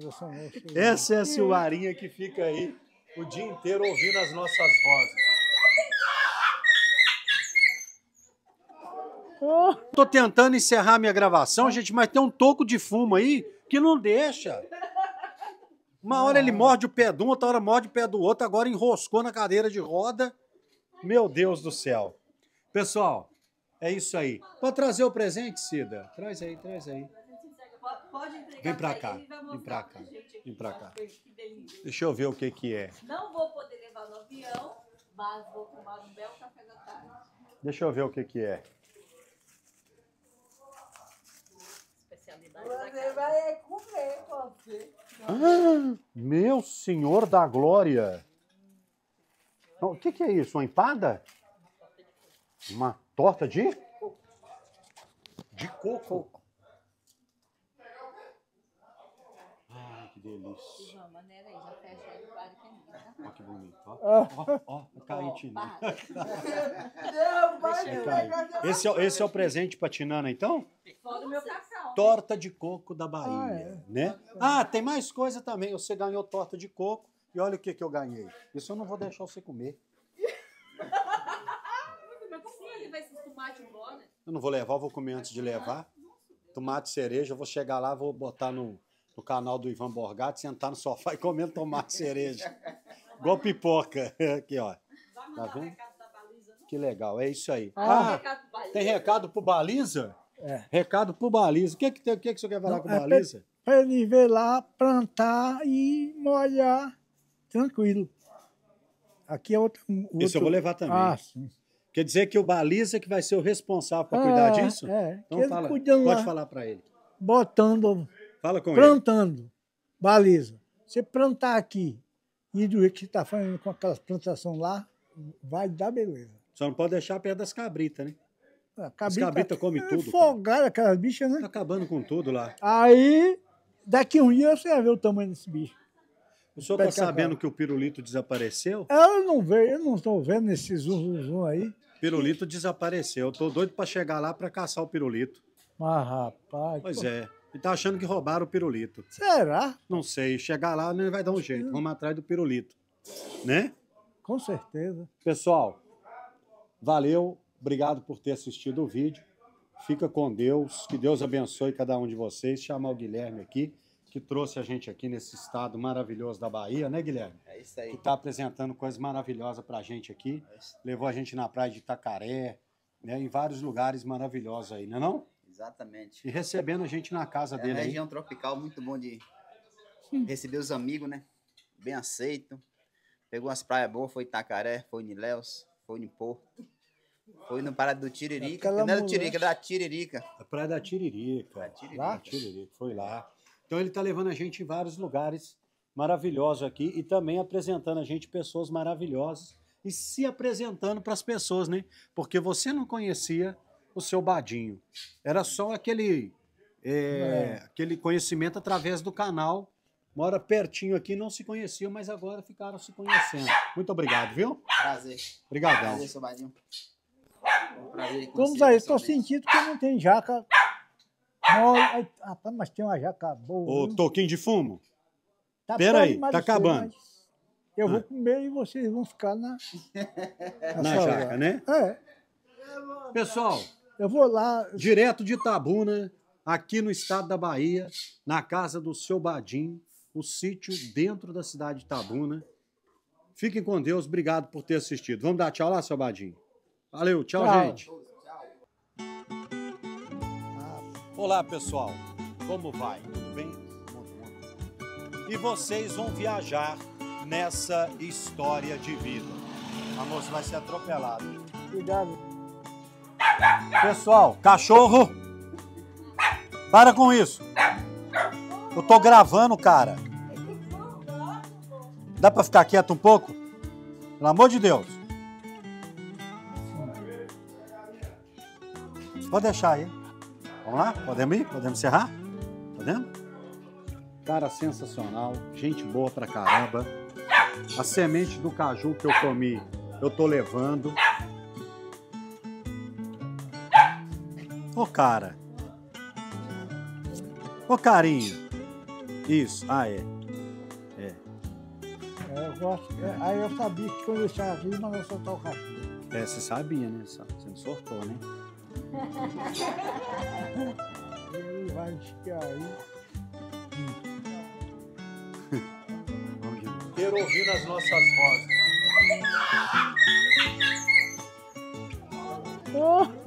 Essa é a Silmarinha que fica aí o dia inteiro ouvindo as nossas vozes. Oh, Tô tentando encerrar minha gravação, gente, mas tem um toco de fumo aí que não deixa. Uma hora ele morde o pé de um, outra hora morde o pé do outro, agora enroscou na cadeira de roda. Meu Deus do céu. Pessoal, é isso aí. Pode trazer o presente, Cida? Traz aí, traz aí. Pode- entregar Vem pra ele cá, vai vem pra cá, vem pra cá. Deixa eu ver o que que é. Não vou poder levar no avião, mas vou tomar um belo café da tarde. Deixa eu ver o que que é. Você vai comer você. Ah, meu senhor da glória! O que que é isso? Uma empada? Uma torta de? De coco. Ai, que delícia. Uma maneira aí, já fecha aí, claro que é minha, tá? Olha que bonito. Ó, Ah, ó, ó, Ó, Tina. <laughs> vai Vai não. cair. Esse é, esse é o presente pra Tinana, então? Fora o meu cacau. Torta de coco da Bahia, Ah, é. né? Ah, tem mais coisa também. Você ganhou torta de coco e olha o que, que eu ganhei. Isso eu não vou deixar você comer. Eu não vou levar, eu vou comer antes de levar. Tomate cereja, eu vou chegar lá, vou botar no, no canal do Ivan Borgatti, sentar no sofá e comer tomate <laughs> cereja. Igual pipoca. <laughs> Aqui, ó. Tá vendo? Que legal, é isso aí. Ah. Ah, tem recado pro Baliza? É. Recado pro Baliza. O que, que, tem- o que, que você quer falar Não, com o é Baliza? Para ele ver lá, plantar e molhar tranquilo. Aqui é outro. outro... Esse eu vou levar também. Ah, sim. Quer dizer que o Baliza que vai ser o responsável para cuidar É, disso? É. Então fala, pode lá, falar para ele. botando, Fala com ele. plantando. Baliza. Você plantar aqui e do jeito que você está fazendo com aquelas plantações lá, vai dar beleza. Só não pode deixar perto das cabritas, né? A As cabritas comem é tudo. folgada aquelas bichas, né? Tá acabando com tudo lá. Aí, daqui um dia você vai ver o tamanho desse bicho. O senhor tá cacau. sabendo que o pirulito desapareceu? Eu não vejo, eu não estou vendo esse zoom, zoom aí. Pirulito desapareceu. Eu tô doido para chegar lá para caçar o pirulito. Mas, rapaz. Pois pô, é. Ele tá achando que roubaram o pirulito. Será? Não sei. Chegar lá, ele vai dar um jeito. Vamos atrás do pirulito. Né? Com certeza. Pessoal, valeu. Obrigado por ter assistido o vídeo. Fica com Deus. Que Deus abençoe cada um de vocês. Chamar o Guilherme aqui, que trouxe a gente aqui nesse estado maravilhoso da Bahia, né, Guilherme? É isso Que aí. está apresentando coisas maravilhosas pra gente aqui. É. Levou a gente na praia de Itacaré, né, em vários lugares maravilhosos aí, não é não? Exatamente. E recebendo a gente na casa É uma dele aí. região tropical muito bom de receber os amigos, né? Bem aceito. Pegou umas praias boas, foi em Itacaré, foi em Ilhéus, foi em Porto. Foi no Parada do Tiririca. Aquela Não era do. Tiririca, era da Tiririca. A Praia da Tiririca. Da Tiririca. Lá? Tiririca, foi lá. Então ele está levando a gente em vários lugares maravilhosos aqui e também apresentando a gente pessoas maravilhosas e se apresentando para as pessoas, né? Porque você não conhecia o seu Badinho. Era só aquele, é, aquele conhecimento através do canal. Mora pertinho aqui, não se conheciam, mas agora ficaram se conhecendo. Muito obrigado, viu? Prazer. Obrigadão. Prazer, seu Badinho. Um prazer em Vamos aí, estou sentindo que não tem jaca. mole. Rapaz, mas tem uma jaca boa. Ô, viu? toquinho de fumo? Tá aí, tá acabando. mas Eu vou Ah. comer e vocês vão ficar na. Na sua- jaca, né? É. Pessoal, Eu vou lá. direto de Itabuna, aqui no estado da Bahia, na casa do seu Badim, o sítio dentro da cidade de Itabuna. Fiquem com Deus, obrigado por ter assistido. Vamos dar tchau lá, seu Badim? Valeu, tchau, Tchau. gente. Olá, pessoal. Como vai? Tudo bem? E vocês vão viajar nessa história de vida. A moça vai ser atropelada. Cuidado. Pessoal, cachorro, para com isso. Eu tô gravando, cara. Dá pra ficar quieto um pouco? Pelo amor de Deus. Pode deixar aí. Vamos lá? Podemos ir? Podemos encerrar? Podemos? Cara sensacional, gente boa pra caramba. A semente do caju que eu comi, eu tô levando. Ô, cara. Ô, carinho. Isso, ah, é. É, eu gosto. é, aí eu sabia que quando eu estava aqui, mas eu soltar o cachorro. É, você sabia, né? Você não sortou, né? <laughs> Ele vai encher aí. Ter ouvido as nossas vozes. Oh!